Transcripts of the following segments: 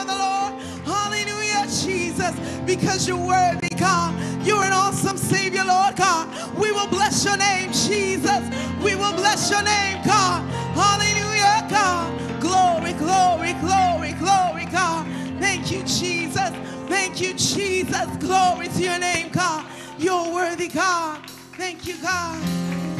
of the Lord. Hallelujah, Jesus, because you're worthy, God. You're an awesome Savior, Lord God. We will bless your name, Jesus. We will bless your name, God. Hallelujah, God. Glory, glory, glory, glory, God. Thank you, Jesus. Thank you, Jesus. Glory to your name, God. You're worthy, God. Thank you, God.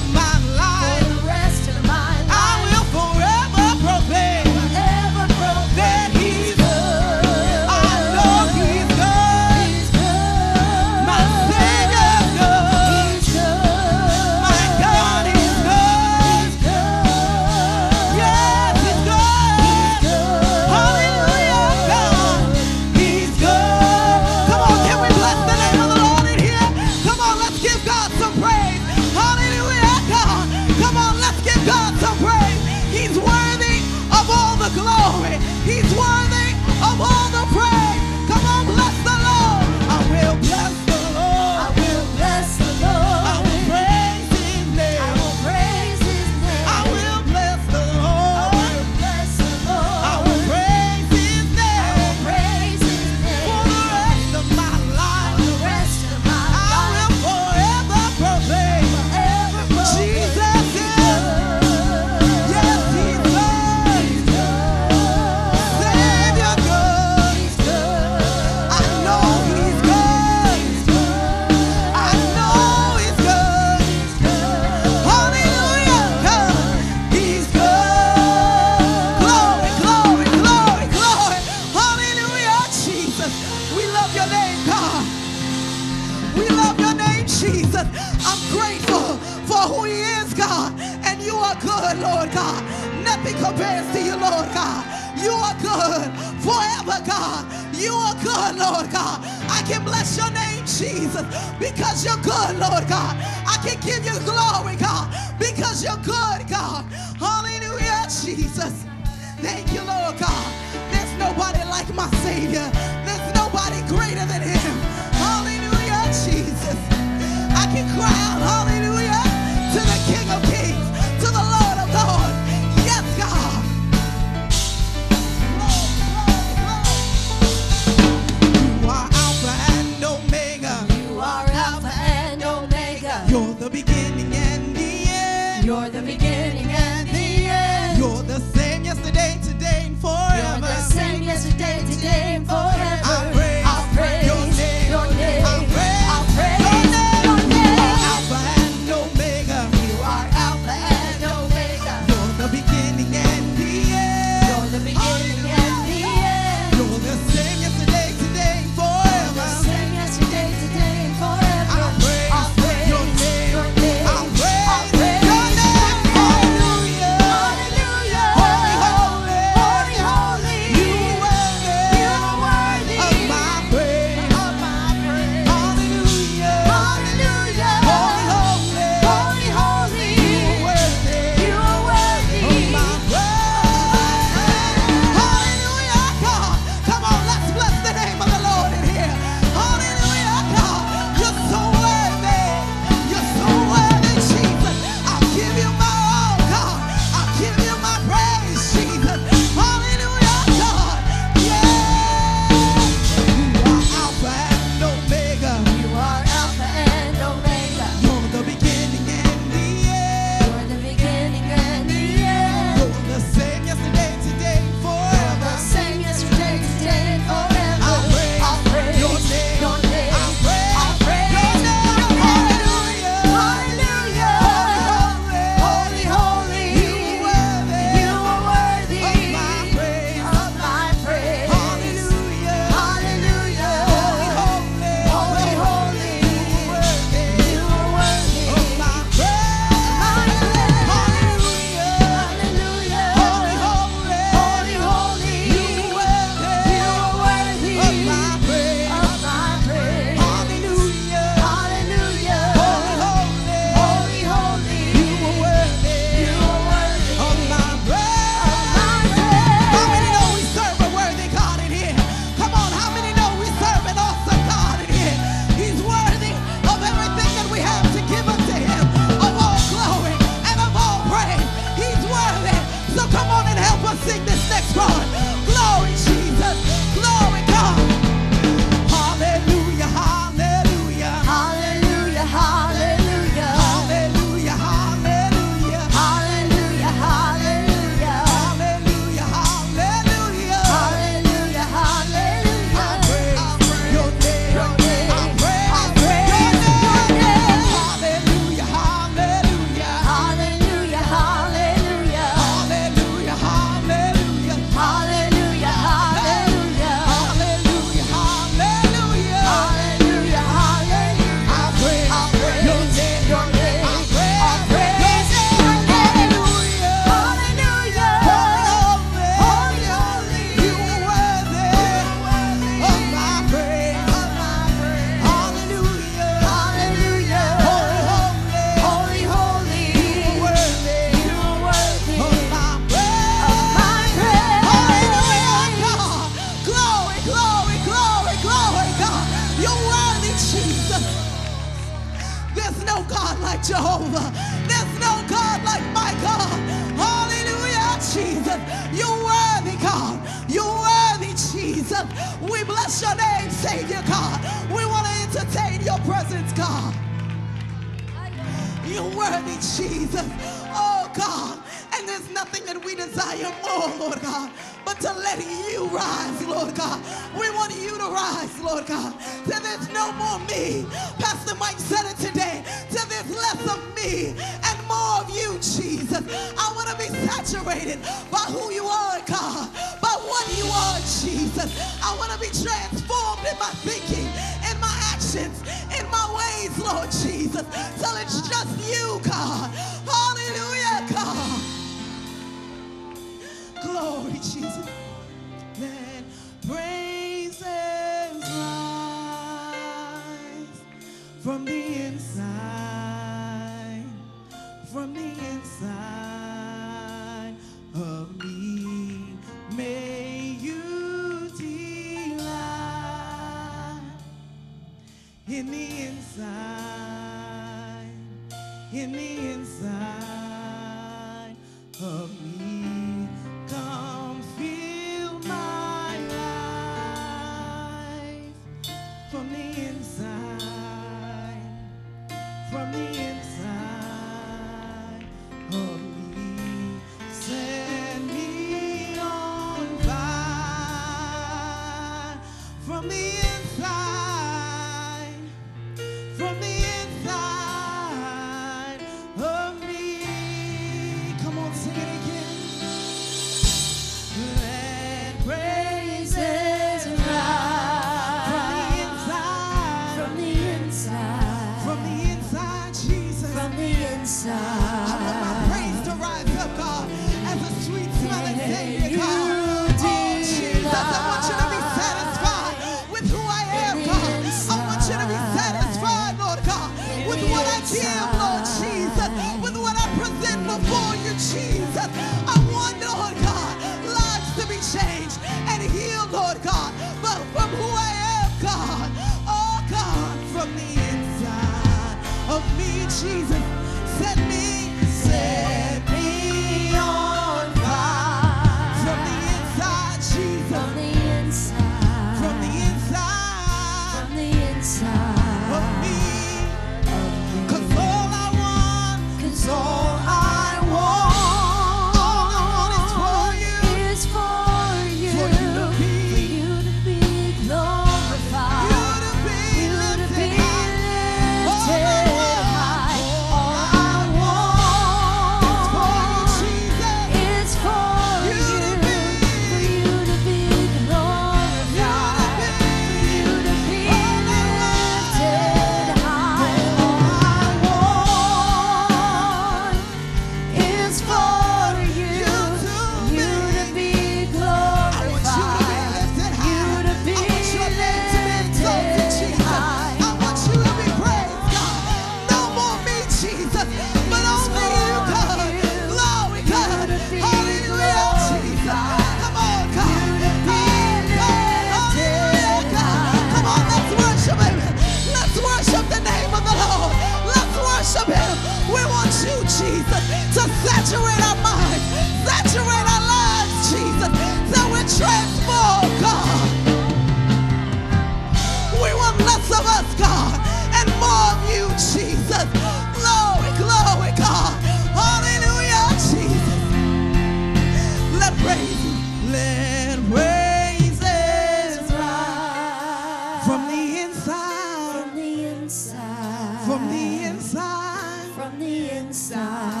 inside.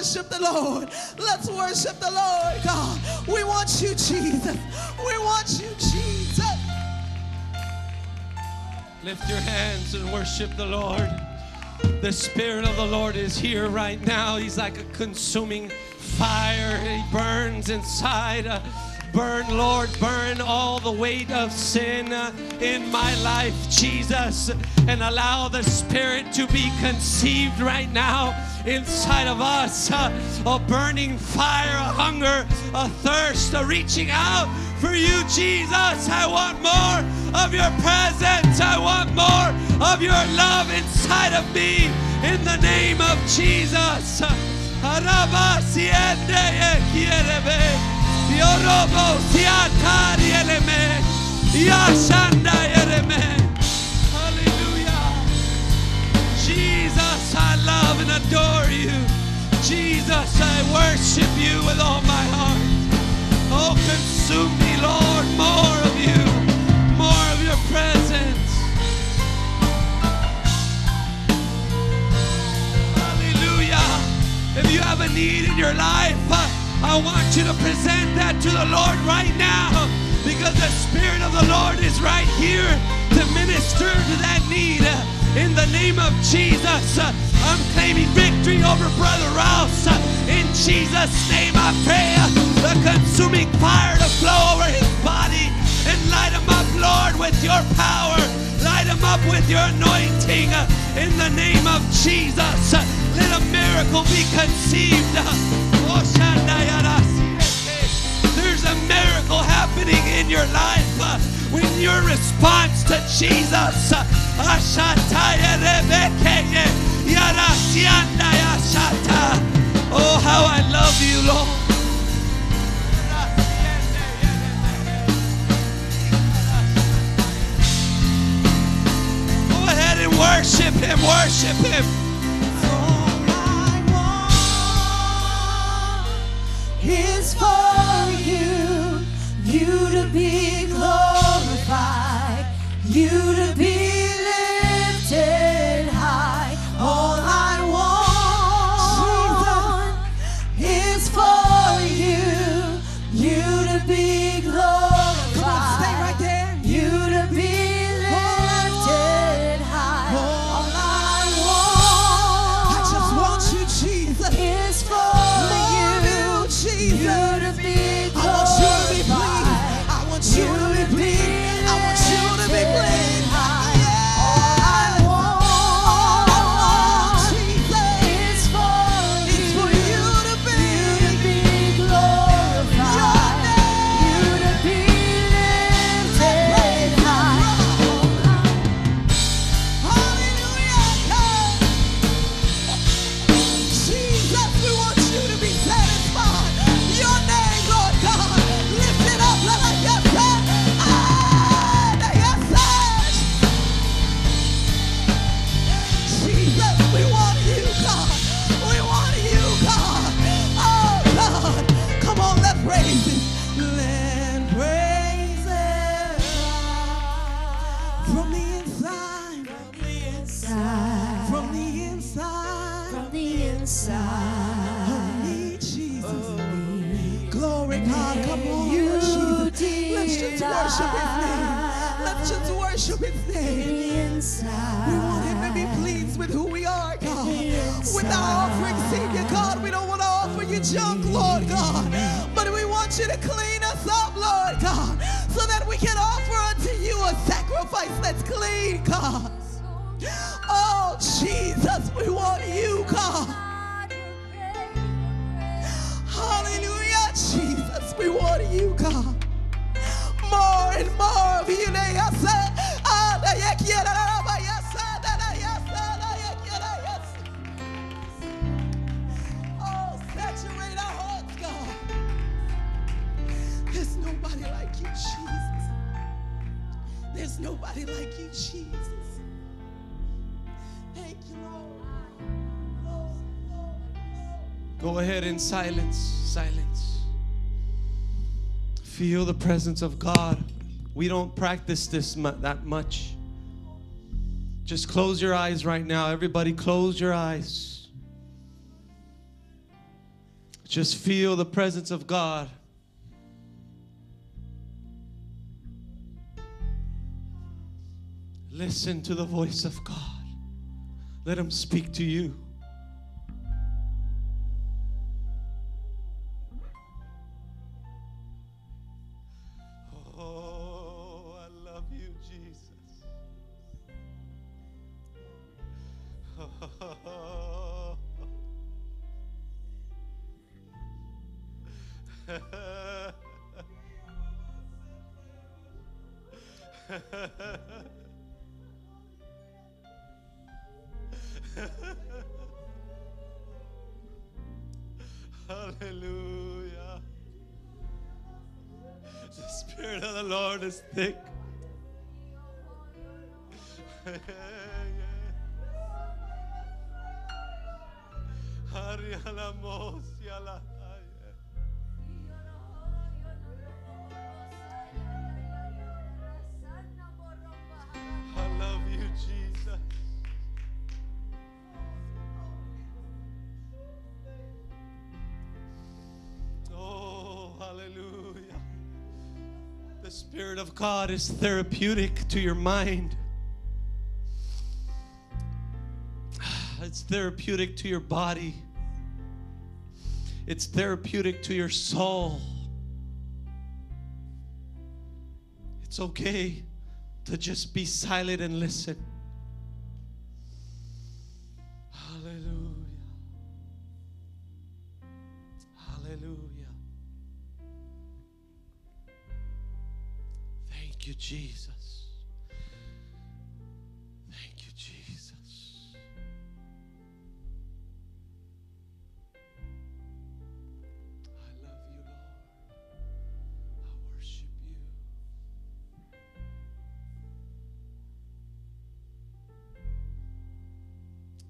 worship the Lord. Let's worship the Lord, God. We want you, Jesus. We want you, Jesus. Lift your hands and worship the Lord. The Spirit of the Lord is here right now. He's like a consuming fire. He burns inside. Uh, burn, Lord, burn all the weight of sin uh, in my life, Jesus, and allow the Spirit to be conceived right now inside of us uh, a burning fire, a hunger, a thirst, a reaching out for you, Jesus. I want more of your presence. I want more of your love inside of me in the name of Jesus. Yorobo siatari eleme, eleme. Jesus, I love and adore you. Jesus, I worship you with all my heart. Oh, consume me, Lord, more of you, more of your presence. Hallelujah. If you have a need in your life, I want you to present that to the Lord right now because the Spirit of the Lord is right here to minister to that need. In the name of Jesus, uh, I'm claiming victory over Brother Rouse. Uh, in Jesus' name I pray uh, the consuming fire to flow over his body and light him up, Lord, with your power. Light him up with your anointing. In the name of Jesus, let a miracle be conceived. Oh, There's a miracle happening in your life when your response to Jesus, oh, how I love you, Lord. Go ahead and worship Him, worship Him. All I want Is for you, you to be you to be nobody like you, Jesus. Thank you, Lord. Lord, Lord, Lord. Go ahead in silence, silence. Feel the presence of God. We don't practice this mu- that much. Just close your eyes right now. Everybody, close your eyes. Just feel the presence of God. Listen to the voice of God. Let Him speak to you. God is therapeutic to your mind. It's therapeutic to your body. It's therapeutic to your soul. It's okay to just be silent and listen. Jesus. Thank you, Jesus. I love you, Lord. I worship you.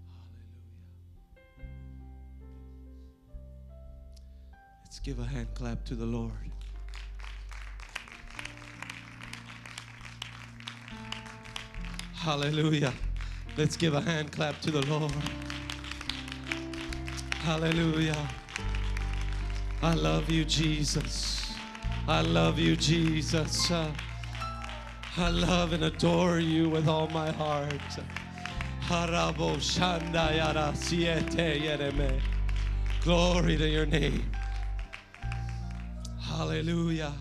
Hallelujah. Let's give a hand clap to the Lord. Hallelujah. Let's give a hand clap to the Lord. Hallelujah. I love you, Jesus. I love you, Jesus. Uh, I love and adore you with all my heart. Harabo shanda yara siete. Glory to your name. Hallelujah.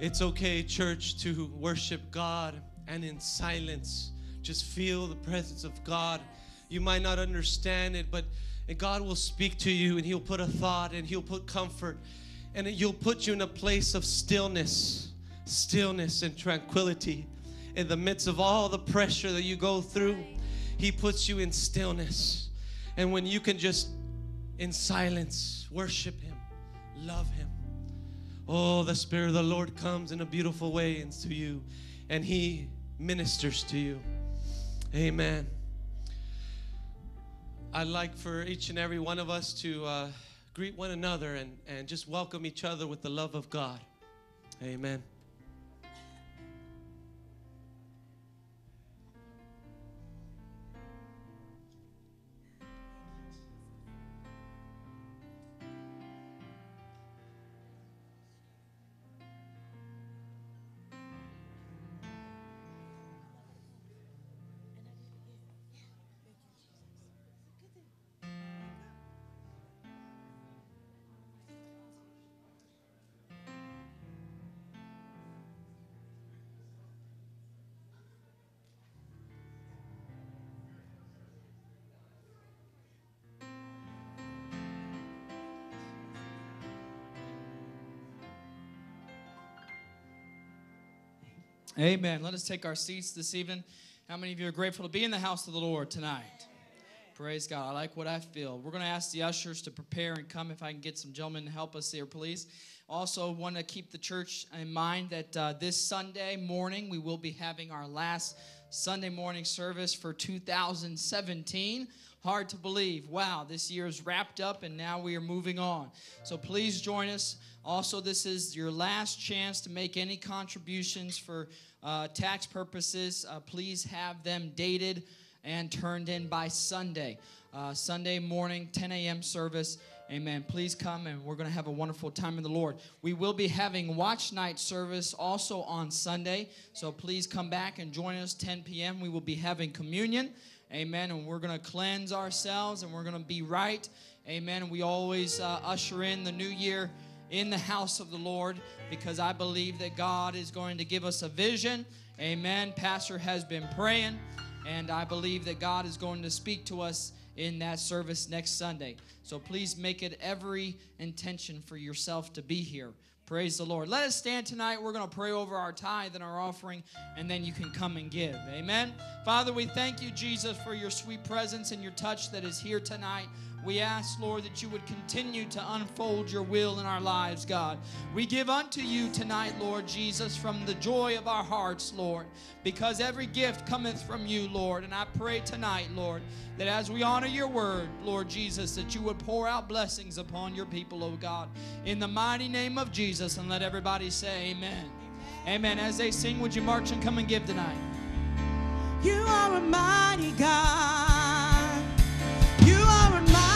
It's okay, church, to worship God and in silence. Just feel the presence of God. You might not understand it, but God will speak to you and He'll put a thought and He'll put comfort and He'll put you in a place of stillness, stillness and tranquility. In the midst of all the pressure that you go through, He puts you in stillness. And when you can just, in silence, worship Him, love Him, Oh, the Spirit of the Lord comes in a beautiful way into you and He ministers to you. Amen. I'd like for each and every one of us to uh, greet one another and, and just welcome each other with the love of God. Amen. Amen. Let us take our seats this evening. How many of you are grateful to be in the house of the Lord tonight? Praise God. I like what I feel. We're going to ask the ushers to prepare and come if I can get some gentlemen to help us here, please. Also, want to keep the church in mind that uh, this Sunday morning we will be having our last Sunday morning service for 2017. Hard to believe. Wow, this year is wrapped up and now we are moving on. So please join us. Also, this is your last chance to make any contributions for uh, tax purposes. Uh, please have them dated and turned in by Sunday. Uh, Sunday morning, 10 a.m. service. Amen. Please come and we're going to have a wonderful time in the Lord. We will be having watch night service also on Sunday. So please come back and join us 10 p.m. We will be having communion. Amen. And we're going to cleanse ourselves and we're going to be right. Amen. We always uh, usher in the new year in the house of the Lord because I believe that God is going to give us a vision. Amen. Pastor has been praying, and I believe that God is going to speak to us in that service next Sunday. So please make it every intention for yourself to be here. Praise the Lord. Let us stand tonight. We're going to pray over our tithe and our offering, and then you can come and give. Amen. Father, we thank you, Jesus, for your sweet presence and your touch that is here tonight. We ask, Lord, that you would continue to unfold your will in our lives, God. We give unto you tonight, Lord Jesus, from the joy of our hearts, Lord, because every gift cometh from you, Lord. And I pray tonight, Lord, that as we honor your word, Lord Jesus, that you would pour out blessings upon your people, O God, in the mighty name of Jesus. And let everybody say, Amen. Amen. As they sing, would you march and come and give tonight? You are a mighty God. You are a mighty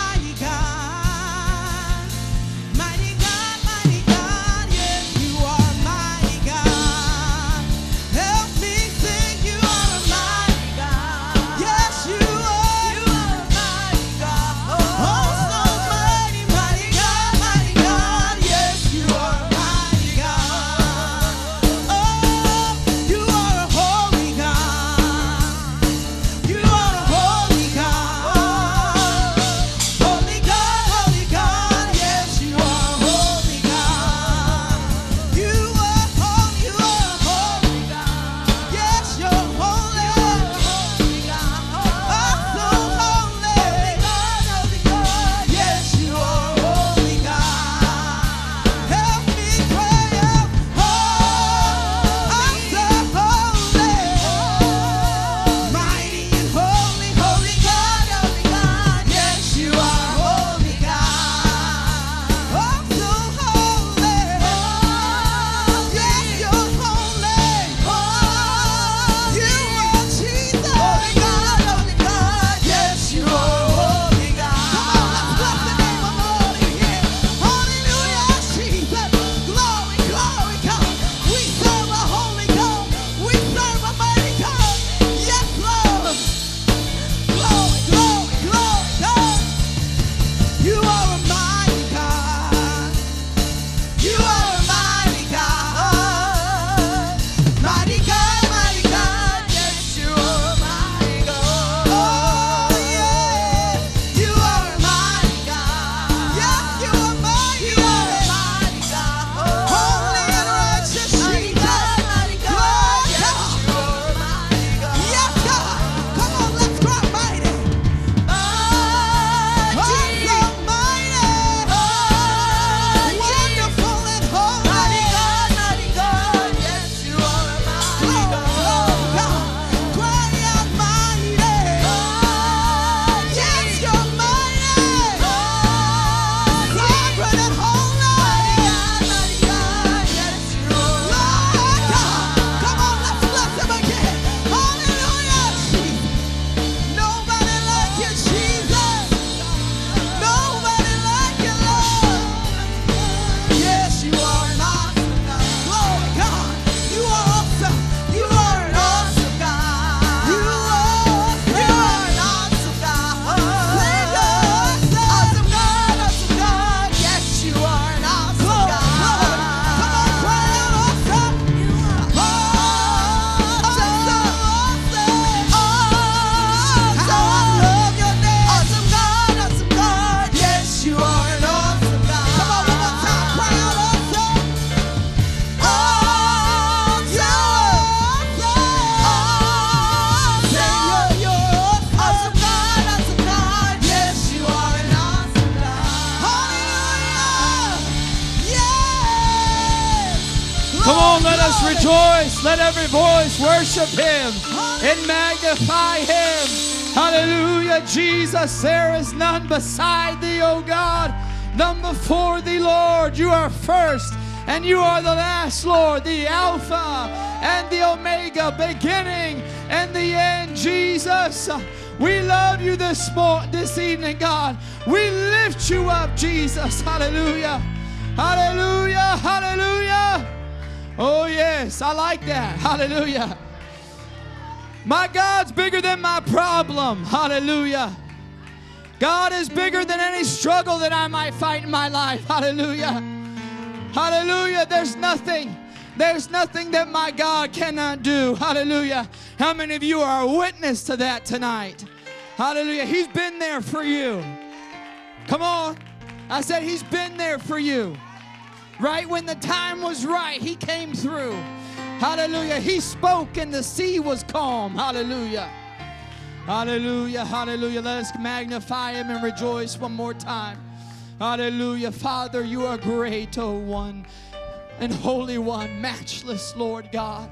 worship him and magnify him. Hallelujah, Jesus. There is none beside thee, O God. None before thee, Lord. You are first and you are the last, Lord, the Alpha and the Omega, beginning and the end, Jesus. We love you this morning, this evening, God. We lift you up, Jesus. Hallelujah. Hallelujah. Hallelujah. Oh, yes, I like that. Hallelujah. My God's bigger than my problem. Hallelujah. God is bigger than any struggle that I might fight in my life. Hallelujah. Hallelujah. There's nothing. There's nothing that my God cannot do. Hallelujah. How many of you are a witness to that tonight? Hallelujah. He's been there for you. Come on. I said, He's been there for you. Right when the time was right, He came through. Hallelujah. He spoke and the sea was calm. Hallelujah. Hallelujah. Hallelujah. Let us magnify Him and rejoice one more time. Hallelujah. Father, you are great, oh one and holy one, matchless, Lord God.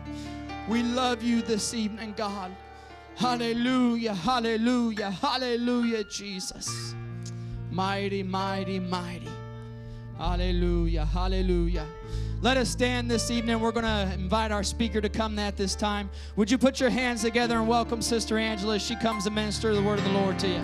We love you this evening, God. Hallelujah, hallelujah, hallelujah, Jesus. Mighty, mighty, mighty. Hallelujah, hallelujah. Let us stand this evening. We're going to invite our speaker to come at this time. Would you put your hands together and welcome Sister Angela she comes to minister the word of the Lord to you?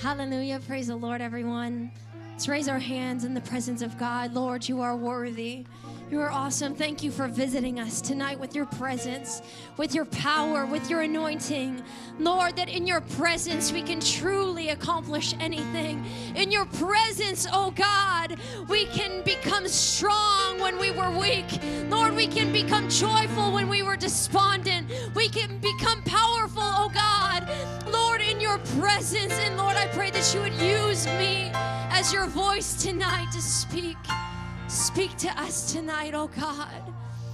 Hallelujah. Praise the Lord, everyone. Let's raise our hands in the presence of God. Lord, you are worthy. You are awesome. Thank you for visiting us tonight with your presence, with your power, with your anointing. Lord, that in your presence we can truly accomplish anything. In your presence, oh God, we can become strong when we were weak. Lord, we can become joyful when we were despondent. We can become powerful, oh God. Lord, in your presence. And Lord, I pray that you would use me as your voice tonight to speak. Speak to us tonight, oh God.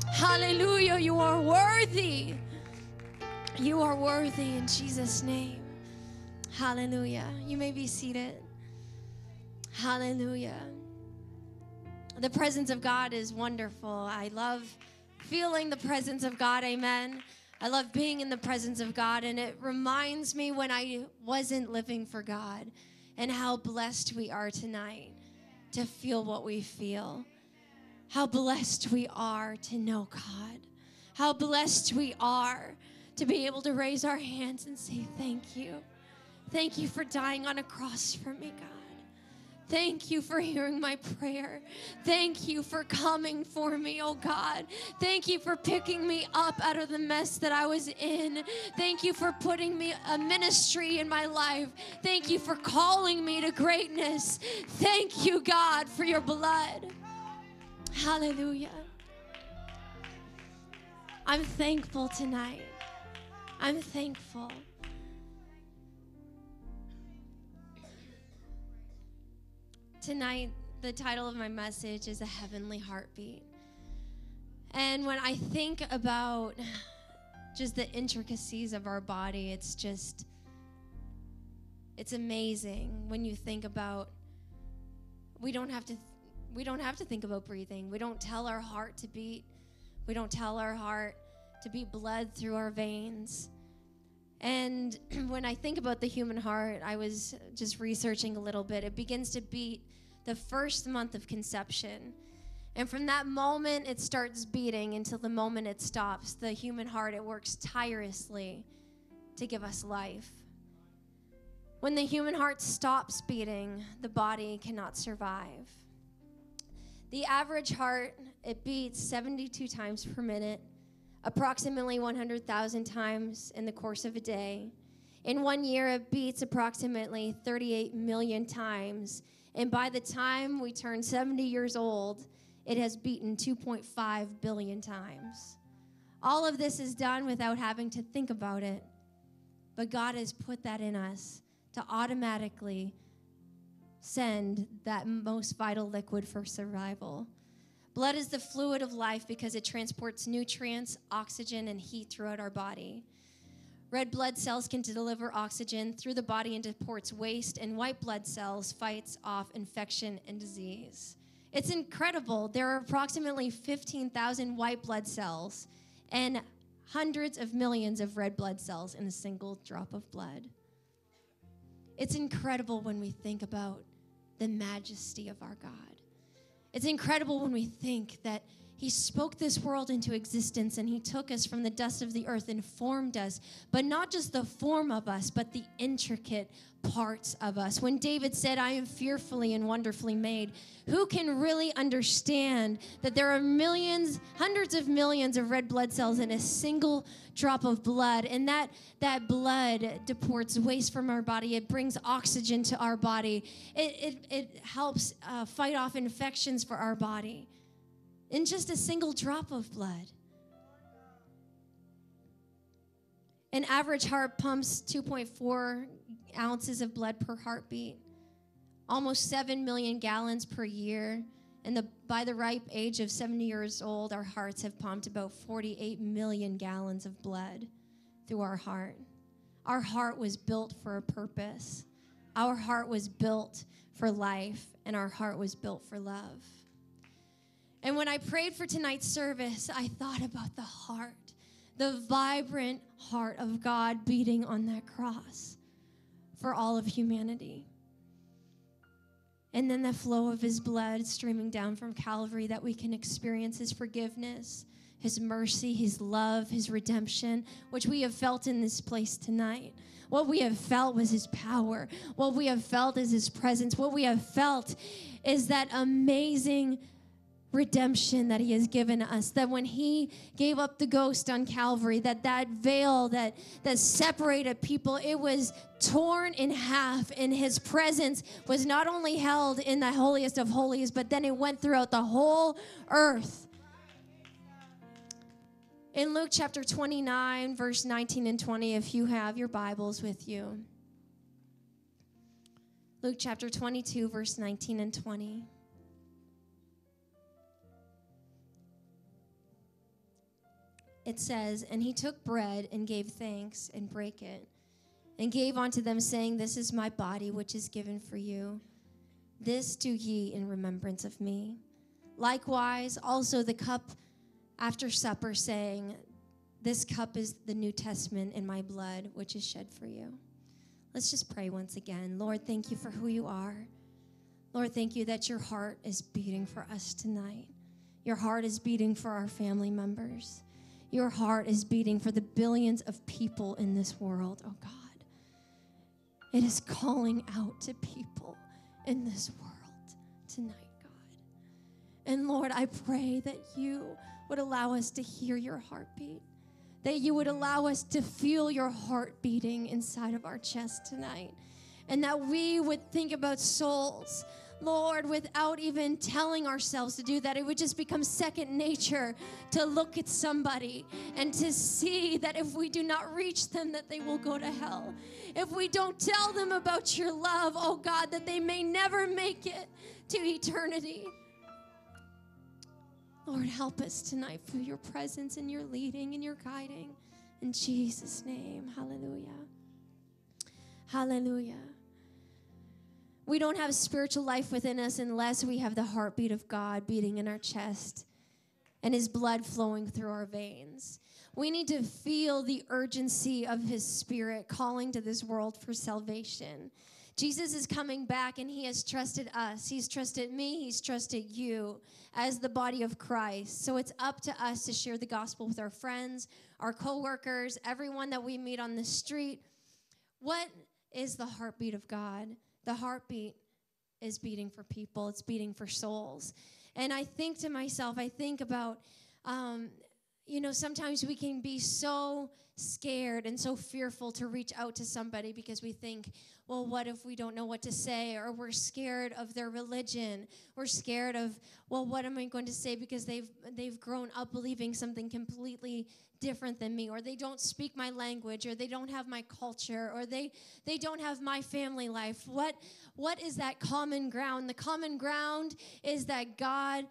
Hallelujah. You are worthy. You are worthy in Jesus' name. Hallelujah. You may be seated. Hallelujah. The presence of God is wonderful. I love feeling the presence of God. Amen. I love being in the presence of God, and it reminds me when I wasn't living for God and how blessed we are tonight to feel what we feel. How blessed we are to know God. How blessed we are to be able to raise our hands and say, Thank you. Thank you for dying on a cross for me, God. Thank you for hearing my prayer. Thank you for coming for me, oh God. Thank you for picking me up out of the mess that I was in. Thank you for putting me a ministry in my life. Thank you for calling me to greatness. Thank you, God, for your blood. Hallelujah. I'm thankful tonight. I'm thankful. Tonight, the title of my message is A Heavenly Heartbeat. And when I think about just the intricacies of our body, it's just, it's amazing when you think about, we don't have to, we don't have to think about breathing. We don't tell our heart to beat. We don't tell our heart to beat blood through our veins. And when I think about the human heart, I was just researching a little bit. It begins to beat the first month of conception. And from that moment it starts beating until the moment it stops, the human heart, it works tirelessly to give us life. When the human heart stops beating, the body cannot survive. The average heart, it beats 72 times per minute approximately 100,000 times in the course of a day. In one year, it beats approximately 38 million times. And by the time we turn 70 years old, it has beaten 2.5 billion times. All of this is done without having to think about it. But God has put that in us to automatically send that most vital liquid for survival. Blood is the fluid of life because it transports nutrients, oxygen, and heat throughout our body. Red blood cells can deliver oxygen through the body and deports waste, and white blood cells fights off infection and disease. It's incredible. There are approximately 15,000 white blood cells and hundreds of millions of red blood cells in a single drop of blood. It's incredible when we think about the majesty of our God. It's incredible when we think that He spoke this world into existence and He took us from the dust of the earth and formed us, but not just the form of us, but the intricate parts of us. When David said, I am fearfully and wonderfully made, who can really understand that there are millions, hundreds of millions of red blood cells in a single drop of blood? And that, that blood deports waste from our body, it brings oxygen to our body, it, it, it helps uh, fight off infections for our body in just a single drop of blood. An average heart pumps 2.4 ounces of blood per heartbeat, almost 7 million gallons per year. And the, by the ripe age of 70 years old, our hearts have pumped about 48 million gallons of blood through our heart. Our heart was built for a purpose. Our heart was built for life, and our heart was built for love. And when I prayed for tonight's service, I thought about the heart, the vibrant heart of God beating on that cross for all of humanity. And then the flow of his blood streaming down from Calvary that we can experience his forgiveness, his mercy, his love, his redemption, which we have felt in this place tonight. What we have felt was his power. What we have felt is his presence. What we have felt is that amazing redemption that he has given us that when he gave up the ghost on calvary that that veil that that separated people it was torn in half and his presence was not only held in the holiest of holies but then it went throughout the whole earth. In Luke chapter 29 verse 19 and 20 if you have your bibles with you. Luke chapter 22 verse 19 and 20 it says, And he took bread and gave thanks and brake it, and gave unto them, saying, This is my body, which is given for you. This do ye in remembrance of me. Likewise, also the cup after supper, saying, This cup is the New Testament in my blood, which is shed for you. Let's just pray once again. Lord, thank you for who you are. Lord, thank you that your heart is beating for us tonight. Your heart is beating for our family members. Your heart is beating for the billions of people in this world, oh God. It is calling out to people in this world tonight, God. And Lord, I pray that you would allow us to hear your heartbeat, that you would allow us to feel your heart beating inside of our chest tonight, and that we would think about souls Lord, without even telling ourselves to do that. It would just become second nature to look at somebody and to see that if we do not reach them, that they will go to hell. If we don't tell them about your love, oh God, that they may never make it to eternity. Lord, help us tonight through your presence and your leading and your guiding. In Jesus' name, hallelujah. Hallelujah. We don't have spiritual life within us unless we have the heartbeat of God beating in our chest and His blood flowing through our veins. We need to feel the urgency of His Spirit calling to this world for salvation. Jesus is coming back and He has trusted us. He's trusted me. He's trusted you as the body of Christ. So it's up to us to share the gospel with our friends, our coworkers, everyone that we meet on the street. What is the heartbeat of God? The heartbeat is beating for people, it's beating for souls. And I think to myself, I think about, um, you know, sometimes we can be so scared and so fearful to reach out to somebody because we think, well, what if we don't know what to say? Or we're scared of their religion. We're scared of, well, what am I going to say because they've they've grown up believing something completely different than me or they don't speak my language or they don't have my culture or they they don't have my family life. What what is that common ground? The common ground is that god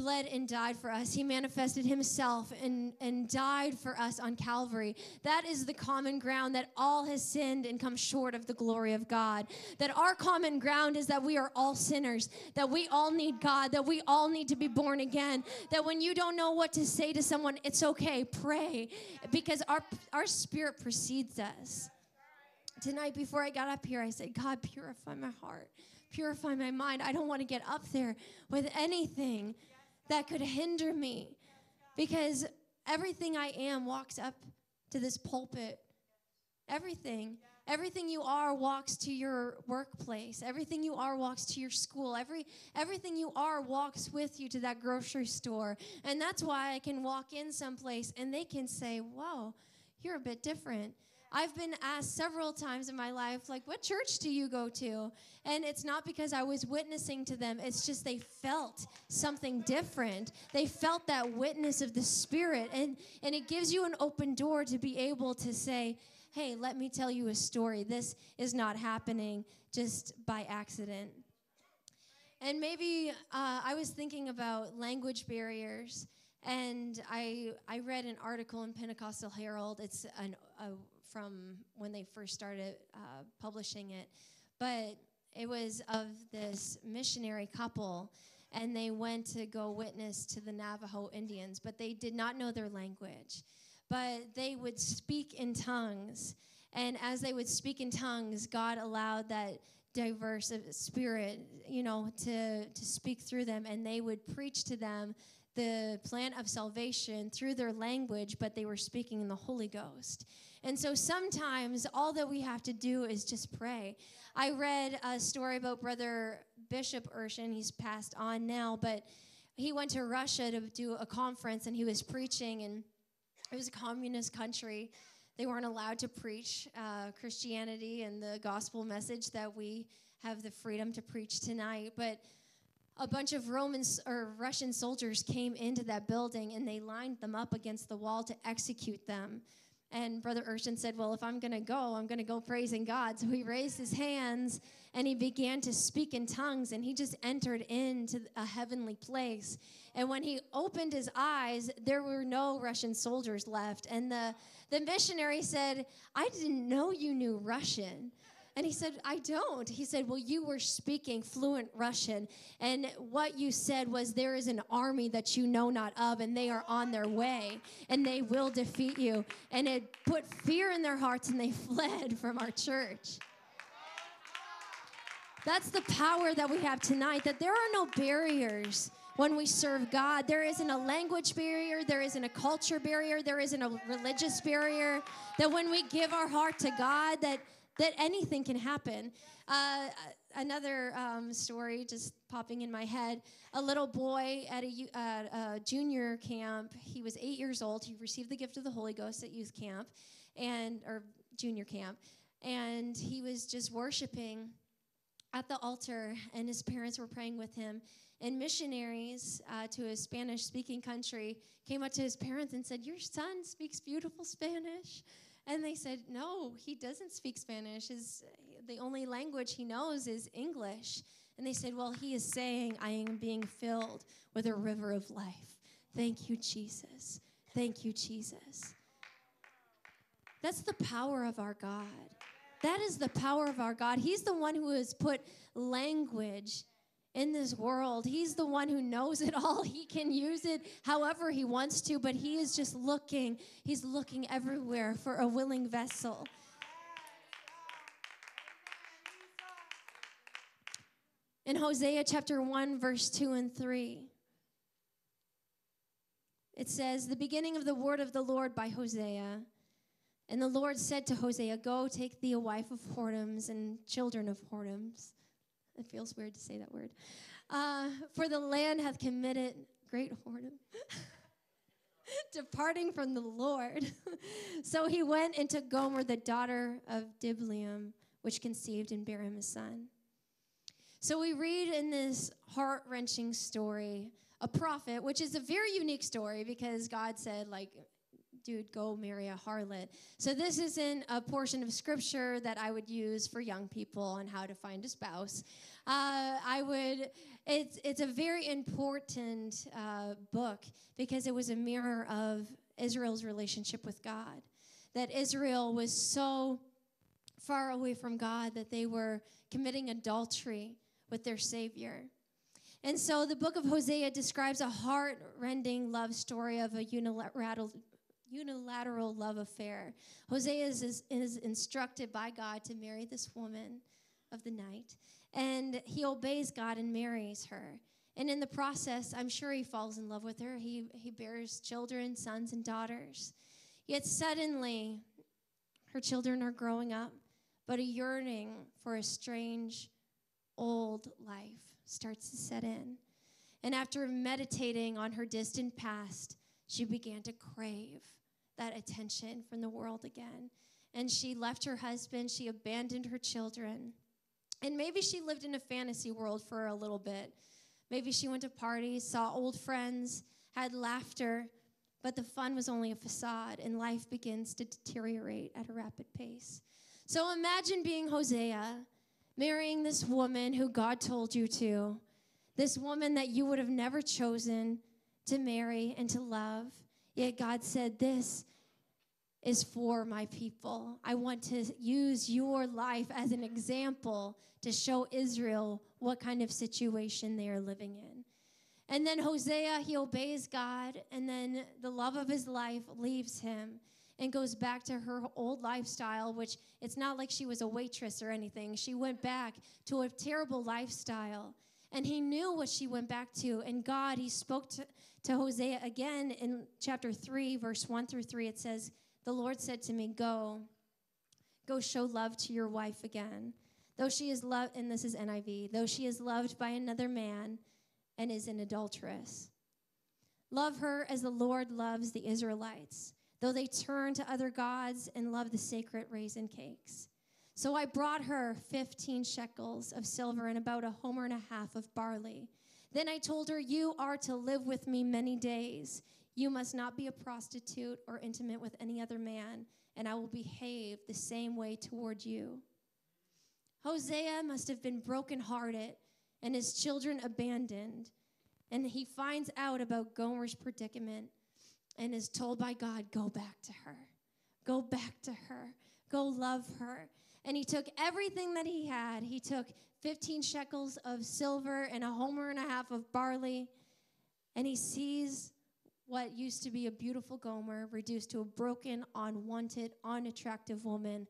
bled and died for us. He manifested himself and, and died for us on Calvary. That is the common ground that all has sinned and come short of the glory of God. That our common ground is that we are all sinners, that we all need God, that we all need to be born again. That when you don't know what to say to someone, it's okay, pray, because our, our spirit precedes us. Tonight, before I got up here, I said, God, purify my heart, purify my mind. I don't want to get up there with anything that could hinder me because everything I am walks up to this pulpit. Everything. Everything you are walks to your workplace. Everything you are walks to your school. Every everything you are walks with you to that grocery store. And that's why I can walk in someplace and they can say, "Whoa, you're a bit different." I've been asked several times in my life, like, what church do you go to? And it's not because I was witnessing to them, it's just they felt something different. They felt that witness of the Spirit. And, and it gives you an open door to be able to say, hey, let me tell you a story. This is not happening just by accident. And maybe uh, I was thinking about language barriers. And I, I read an article in Pentecostal Herald. It's an, a from when they first started uh, publishing it. But it was of this missionary couple, and they went to go witness to the Navajo Indians, but they did not know their language. But they would speak in tongues. And as they would speak in tongues, God allowed that diverse spirit, you know, to, to speak through them, and they would preach to them the plan of salvation through their language, but they were speaking in the Holy Ghost. And so sometimes all that we have to do is just pray. I read a story about Brother Bishop Urshan. He's passed on now, but he went to Russia to do a conference and he was preaching, and it was a communist country. They weren't allowed to preach uh, Christianity and the gospel message that we have the freedom to preach tonight. But a bunch of Roman or Russian soldiers came into that building and they lined them up against the wall to execute them. And Brother Urshan said, Well, if I'm going to go, I'm going to go praising God. So he raised his hands and he began to speak in tongues and he just entered into a heavenly place. And when he opened his eyes, there were no Russian soldiers left. And the, the missionary said, I didn't know you knew Russian. And he said, I don't. He said, Well, you were speaking fluent Russian. And what you said was, There is an army that you know not of, and they are on their way, and they will defeat you. And it put fear in their hearts, and they fled from our church. That's the power that we have tonight, that there are no barriers when we serve God. There isn't a language barrier, there isn't a culture barrier, there isn't a religious barrier. That when we give our heart to God, that that anything can happen. Uh, another um, story just popping in my head. A little boy at a, uh, a, junior camp he was eight years old he received the gift of the holy ghost at youth camp and or junior camp. And he was just worshiping at the altar and his parents were praying with him. And missionaries uh, to a spanish speaking country came up to his parents and said your son speaks beautiful spanish and they said, No, he doesn't speak Spanish. His, the only language he knows is English. And they said, Well, he is saying, I am being filled with a river of life. Thank you, Jesus. Thank you, Jesus. That's the power of our God. That is the power of our God. He's the one who has put language in this world. He's the one who knows it all. He can use it however he wants to, but he is just looking. He's looking everywhere for a willing vessel. In Hosea chapter 1, verse 2 and 3, it says, The beginning of the word of the Lord by Hosea. And the Lord said to Hosea, Go take thee a wife of whoredoms and children of whoredoms it feels weird to say that word. Uh, for the land hath committed great whoredom. departing from the Lord. so he went took Gomer, the daughter of Diblaim, which conceived and bare him a son. So we read in this heart wrenching story a prophet, which is a very unique story because God said, like, dude, go marry a harlot. So this isn't a portion of scripture that I would use for young people on how to find a spouse. Uh, I would. It's it's a very important uh, book because it was a mirror of Israel's relationship with God. That Israel was so far away from God that they were committing adultery with their Savior. And so the book of Hosea describes a heart rending love story of a unilateral, unilateral love affair. Hosea is, is, is instructed by God to marry this woman of the night, and he obeys God and marries her. And in the process, I'm sure he falls in love with her. He, he bears children, sons, and daughters. Yet suddenly, her children are growing up, but a yearning for a strange, old life starts to set in. And after meditating on her distant past, she began to crave that attention from the world again. And she left her husband, she abandoned her children. And maybe she lived in a fantasy world for a little bit. Maybe she went to parties, saw old friends, had laughter, but the fun was only a facade, and life begins to deteriorate at a rapid pace. So imagine being Hosea marrying this woman who God told you to, this woman that you would have never chosen to marry and to love. Yet God said, This is for my people. I want to use your life as an example to show Israel what kind of situation they are living in. And then Hosea, he obeys God, and then the love of his life leaves him and goes back to her old lifestyle, which it's not like she was a waitress or anything. She went back to a terrible lifestyle. And he knew what she went back to. And God, he spoke to, to Hosea again in chapter 3, verse 1 through 3. It says, The Lord said to me, Go, go show love to your wife again. Though she is loved, and this is NIV, though she is loved by another man and is an adulteress. Love her as the Lord loves the Israelites though they turn to other gods and love the sacred raisin cakes. So I brought her 15 shekels of silver and about a homer and a half of barley. Then I told her, You are to live with me many days. You must not be a prostitute or intimate with any other man, and I will behave the same way toward you. Hosea must have been brokenhearted and his children abandoned, and he finds out about Gomer's predicament and is told by God, Go back to her. Go back to her. Go love her. And he took everything that he had. He took 15 shekels of silver and a homer and a half of barley. And he sees what used to be a beautiful Gomer reduced to a broken, unwanted, unattractive woman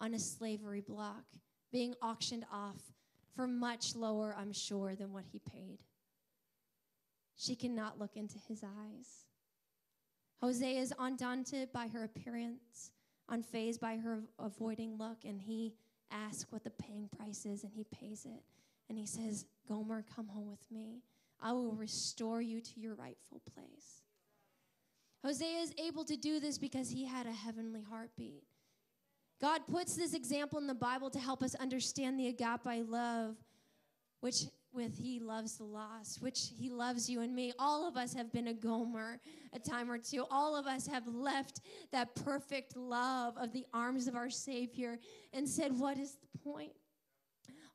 on a slavery block, being auctioned off for much lower, I'm sure, than what he paid. She cannot look into his eyes. Hosea is undaunted by her appearance, unfazed by her avoiding look, and he asks what the paying price is, and he pays it. And he says, Gomer, come home with me. I will restore you to your rightful place. Hosea is able to do this because he had a heavenly heartbeat. God puts this example in the Bible to help us understand the agape love, which with He loves the lost, which He loves you and me. All of us have been a Gomer a time or two. All of us have left that perfect love of the arms of our Savior and said, What is the point?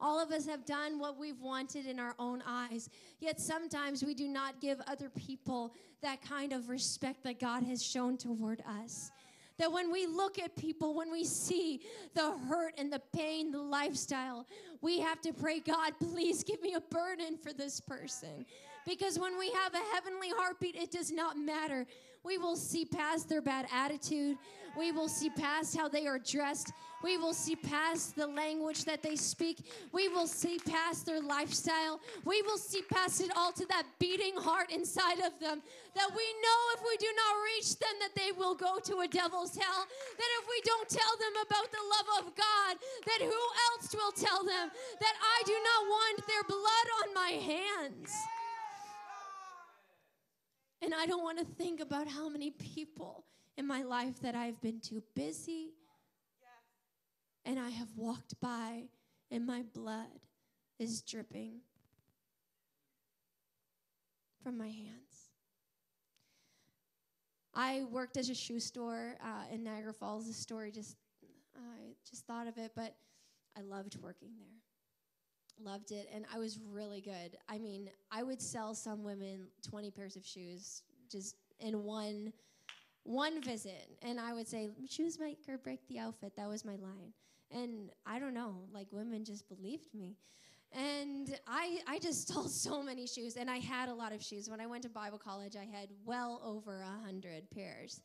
All of us have done what we've wanted in our own eyes. Yet sometimes we do not give other people that kind of respect that God has shown toward us. That when we look at people, when we see the hurt and the pain, the lifestyle, we have to pray, God, please give me a burden for this person. Because when we have a heavenly heartbeat, it does not matter. We will see past their bad attitude. We will see past how they are dressed. We will see past the language that they speak. We will see past their lifestyle. We will see past it all to that beating heart inside of them. That we know if we do not reach them, that they will go to a devil's hell. That if we don't tell them about the love of God, that who else will tell them that I do not want their blood on my hands? And I don't want to think about how many people in my life that I've been too busy and I have walked by and my blood is dripping from my hands. I worked as a shoe store uh, in Niagara Falls. The story just, I just thought of it, but I loved working there. Loved it, and I was really good. I mean, I would sell some women 20 pairs of shoes just in one one visit, and I would say, "Shoes make or break the outfit." That was my line, and I don't know, like women just believed me. And I, I just sold so many shoes, and I had a lot of shoes. When I went to Bible college, I had well over a hundred pairs.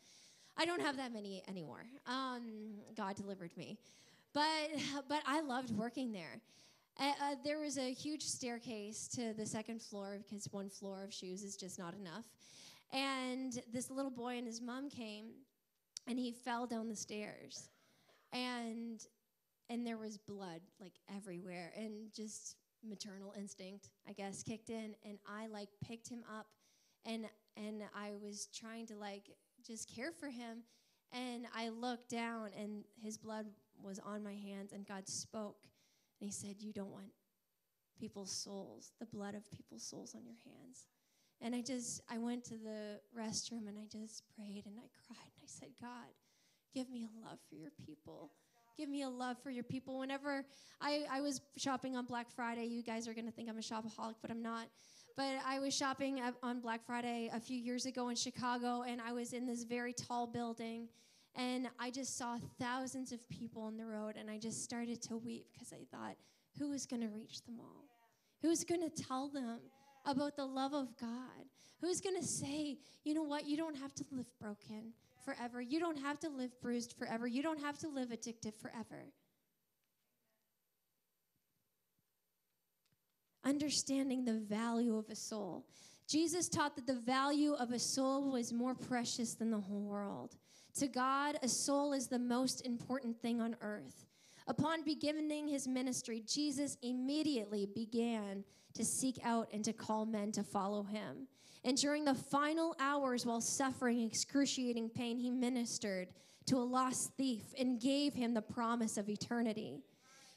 I don't have that many anymore. Um, God delivered me, but but I loved working there. Uh, uh, there was a huge staircase to the second floor because one floor of shoes is just not enough. And this little boy and his mom came, and he fell down the stairs, and and there was blood like everywhere, and just maternal instinct, I guess, kicked in, and I like picked him up, and and I was trying to like just care for him, and I looked down, and his blood was on my hands, and God spoke, and He said, "You don't want people's souls, the blood of people's souls on your hands." And I just, I went to the restroom and I just prayed and I cried and I said, God, give me a love for your people. Give me a love for your people. Whenever I, I was shopping on Black Friday, you guys are going to think I'm a shopaholic, but I'm not. But I was shopping on Black Friday a few years ago in Chicago, and I was in this very tall building, and I just saw thousands of people on the road, and I just started to weep because I thought, who is going to reach them all? Who's going to tell them? About the love of God? Who's going to say, you know what, you don't have to live broken forever. You don't have to live bruised forever. You don't have to live addicted forever. Understanding the value of a soul. Jesus taught that the value of a soul was more precious than the whole world. To God, a soul is the most important thing on earth. Upon beginning his ministry, Jesus immediately began to seek out and to call men to follow him. And during the final hours, while suffering excruciating pain, he ministered to a lost thief and gave him the promise of eternity.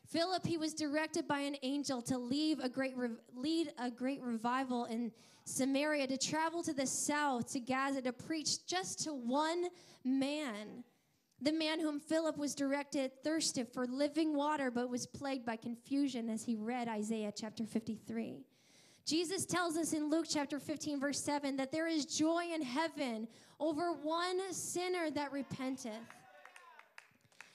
Philip, he was directed by an angel to leave a great re- lead a great revival in Samaria, to travel to the south to Gaza to preach just to one man. The man whom Philip was directed thirsted for living water, but was plagued by confusion as he read Isaiah chapter 53. Jesus tells us in Luke chapter 15, verse 7, that there is joy in heaven over one sinner that repenteth.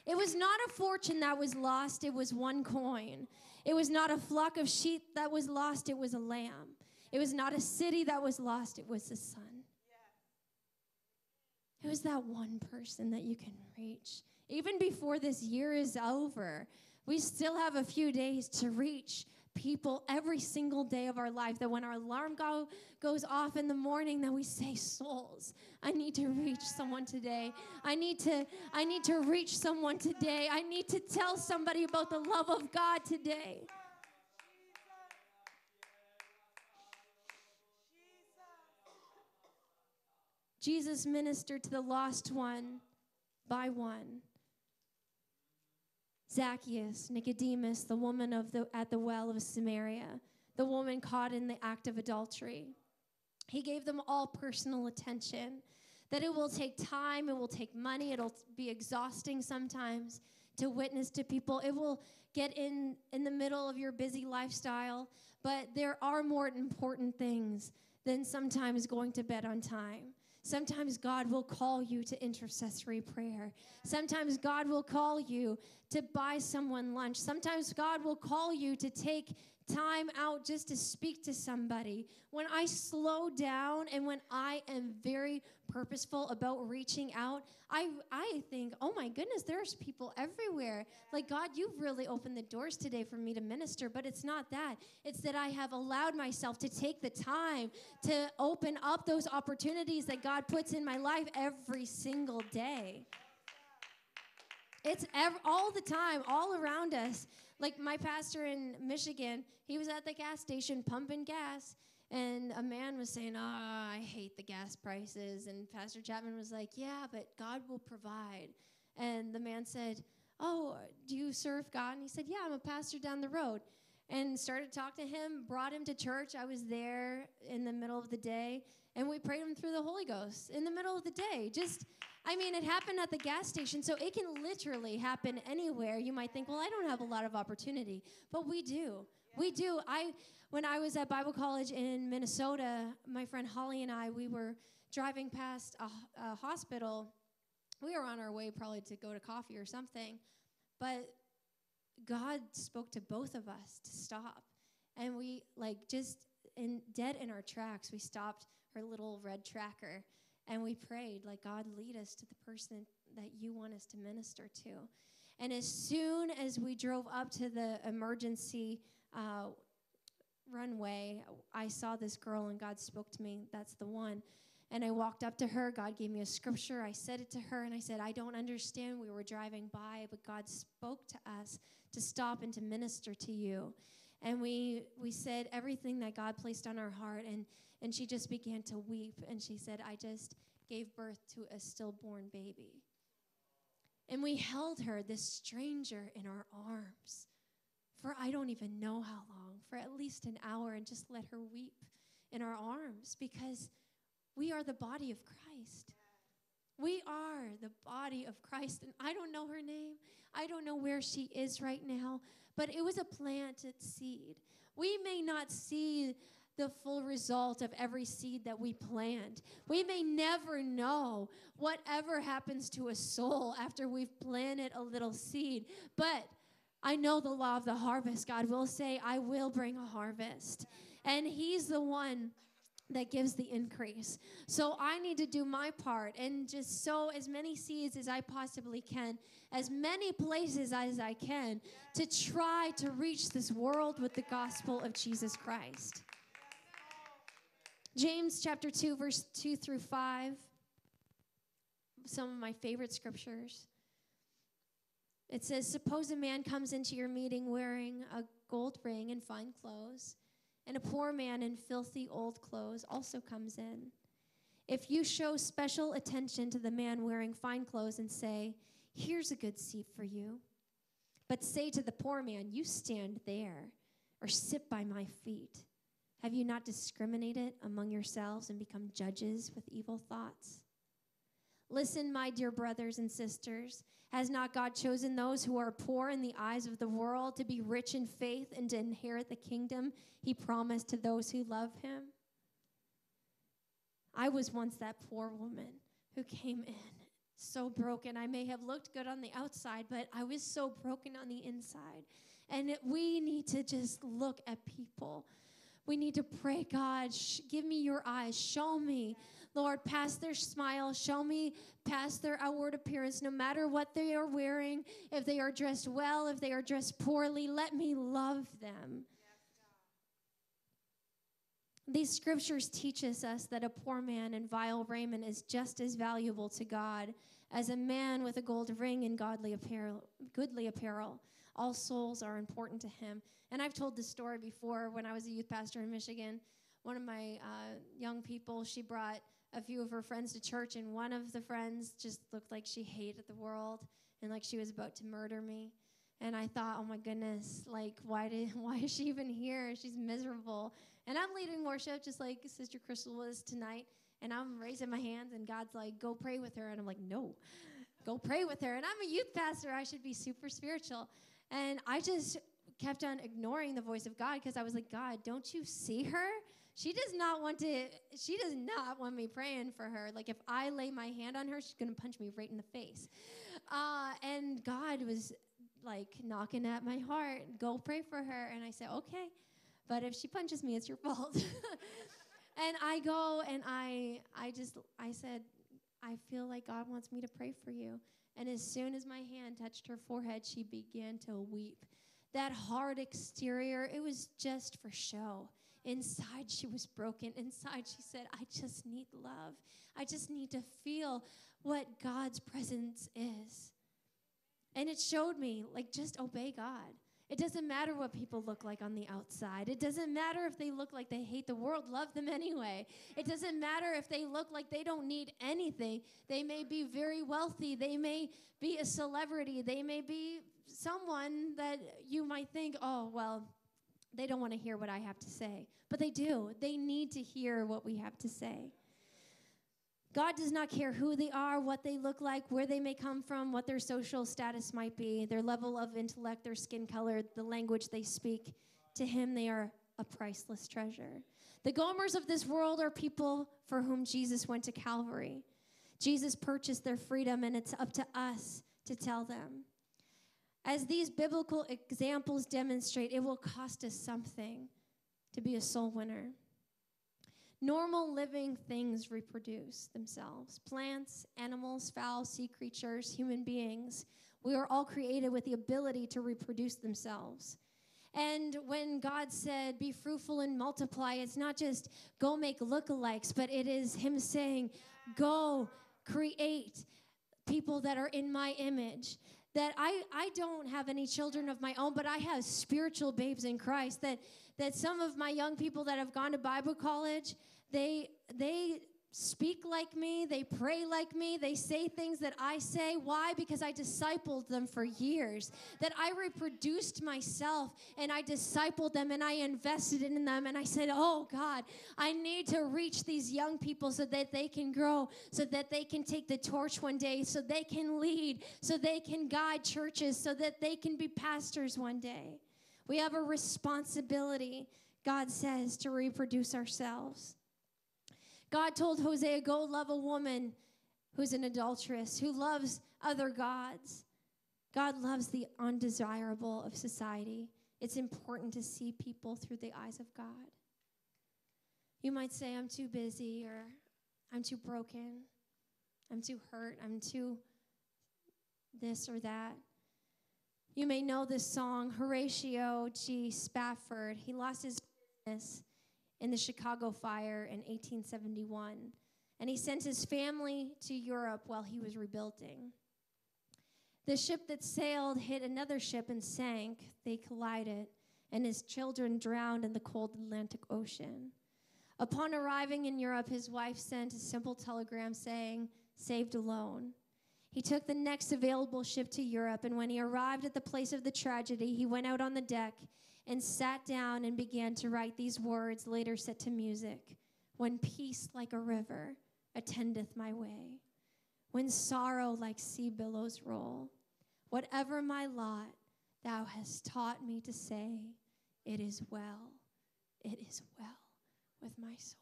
It was not a fortune that was lost, it was one coin. It was not a flock of sheep that was lost, it was a lamb. It was not a city that was lost, it was the son. Who's that one person that you can reach? Even before this year is over, we still have a few days to reach people every single day of our life that when our alarm go, goes off in the morning that we say souls i need to reach someone today. I need to i need to reach someone today. I need to tell somebody about the love of god today Jesus ministered to the lost one by one. Zacchaeus, Nicodemus, the woman of the, at the well of Samaria, the woman caught in the act of adultery. He gave them all personal attention. That it will take time, it will take money, it'll be exhausting sometimes to witness to people. It will get in in the middle of your busy lifestyle, but there are more important things than sometimes going to bed on time. Sometimes God will call you to intercessory prayer. Sometimes God will call you to buy someone lunch. Sometimes God will call you to take time out just to speak to somebody. When I slow down and when I am very purposeful about reaching out, I, I think, oh my goodness, there's people everywhere. Like, God, you've really opened the doors today for me to minister, but it's not that. It's that I have allowed myself to take the time to open up those opportunities that God puts in my life every single day. It's ev- all the time, all around us. Like my pastor in Michigan, he was at the gas station pumping gas, and a man was saying, Oh, I hate the gas prices. And Pastor Chapman was like, Yeah, but God will provide. And the man said, Oh, do you serve God? And he said, Yeah, I'm a pastor down the road. and started to talk to him, brought him to church. I was there in the middle of the day, and we prayed him through the Holy Ghost in the middle of the day. Just, I mean, it happened at the gas station, so it can literally happen anywhere. You might think, well, I don't have a lot of opportunity, but we do. We do. I, when I was at Bible college in Minnesota, my friend Holly and I, we were driving past a, a hospital. We were on our way probably to go to coffee or something, but God spoke to both of us to stop. And we, like, just in dead in our tracks, we stopped her little red tracker and we prayed, like, God, lead us to the person that you want us to minister to. And as soon as we drove up to the emergency uh, runway, I saw this girl and God spoke to me. That's the one. And I walked up to her. God gave me a scripture. I said it to her and I said, I don't understand. We were driving by, but God spoke to us to stop and to minister to you. And we we said everything that God placed on our heart and and she just began to weep and she said, I just gave birth to a stillborn baby. And we held her, this stranger, in our arms for I don't even know how long, for at least an hour, and just let her weep in our arms because we are the body of Christ. We are the body of Christ. And I don't know her name. I don't know where she is right now, but it was a planted seed. We may not see the full result of every seed that we plant. We may never know whatever happens to a soul after we've planted a little seed, but I know the law of the harvest. God will say, I will bring a harvest. And He's the one that gives the increase. So I need to do my part and just sow as many seeds as I possibly can, as many places as I can, to try to reach this world with the gospel of Jesus Christ. James chapter 2, verse 2 through 5. Some of my favorite scriptures. It says, Suppose a man comes into your meeting wearing a gold ring and fine clothes, and a poor man in filthy old clothes also comes in. If you show special attention to the man wearing fine clothes and say, Here's a good seat for you, but say to the poor man, You stand there, or sit by my feet, have you not discriminated among yourselves and become judges with evil thoughts? Listen, my dear brothers and sisters. Has not God chosen those who are poor in the eyes of the world to be rich in faith and to inherit the kingdom he promised to those who love him? I was once that poor woman who came in so broken. I may have looked good on the outside, but I was so broken on the inside. And it, we need to just look at people. We need to pray, God, sh- give me your eyes, show me Lord, past their smile, show me past their outward appearance, no matter what they are wearing, if they are dressed well, if they are dressed poorly, let me love them. These scriptures teach us that a poor man in vile raiment is just as valuable to God as a man with a gold ring and godly apparel, goodly apparel. All souls are important to him. And I've told this story before when I was a youth pastor in Michigan. One of my uh, young people, she brought a few of her friends to church, and one of the friends just looked like she hated the world and like she was about to murder me. And I thought, oh my goodness, like why did why is she even here? She's miserable. And I'm leading worship just like Sister Crystal was tonight. And I'm raising my hands, and God's like, go pray with her. And I'm like, no, go pray with her. And I'm a youth pastor. I should be super spiritual. And I just kept on ignoring the voice of God because I was like, God, don't you see her? She does not want to she does not want me praying for her. Like if i lay my hand on her she's going to punch me right in the face. Uh, and god was like knocking at my heart go pray for her. And i said okay but if she punches me it's your fault. And i go and i i just i said i feel like god wants me to pray for you. And as soon as my hand touched her forehead she began to weep. That hard exterior it was just for show Inside, she was broken. Inside, she said, I just need love. I just need to feel what God's presence is. And it showed me, like, just obey God. It doesn't matter what people look like on the outside. It doesn't matter if they look like they hate the world, love them anyway. It doesn't matter if they look like they don't need anything. They may be very wealthy, they may be a celebrity, they may be someone that you might think, oh, well, they don't want to hear what I have to say. But they do. They need to hear what we have to say. God does not care who they are, what they look like, where they may come from, what their social status might be, their level of intellect, their skin color, the language they speak. To Him, they are a priceless treasure. The Gomers of this world are people for whom Jesus went to Calvary. Jesus purchased their freedom, and it's up to us to tell them. As these biblical examples demonstrate, it will cost us something to be a soul winner. Normal living things reproduce themselves plants, animals, fowl, sea creatures, human beings. We are all created with the ability to reproduce themselves. And when God said, be fruitful and multiply, it's not just go make lookalikes, but it is Him saying, go create people that are in my image that I, I don't have any children of my own, but I have spiritual babes in Christ. That that some of my young people that have gone to Bible college, they they speak like me, they pray like me, they say things that I say. Why? Because I discipled them for years. That I reproduced myself and I discipled them and I invested in them. And I said, Oh God, I need to reach these young people so that they can grow, so that they can take the torch one day, so they can lead, so they can guide churches, so that they can be pastors one day. We have a responsibility, God says, to reproduce ourselves. God told Hosea, Go love a woman who's an adulteress, who loves other gods. God loves the undesirable of society. It's important to see people through the eyes of God. You might say, I'm too busy, or I'm too broken, I'm too hurt, I'm too this or that. You may know this song, Horatio G. Spafford. He lost his business in the Chicago fire in 1871, and he sent his family to Europe while he was rebuilding. The ship that sailed hit another ship and sank. They collided, and his children drowned in the cold Atlantic Ocean. Upon arriving in Europe, his wife sent a simple telegram saying, Saved alone. He took the next available ship to Europe, and when he arrived at the place of the tragedy, he went out on the deck and sat down and began to write these words, later set to music When peace like a river attendeth my way, when sorrow like sea billows roll, whatever my lot, thou hast taught me to say, It is well, it is well with my soul.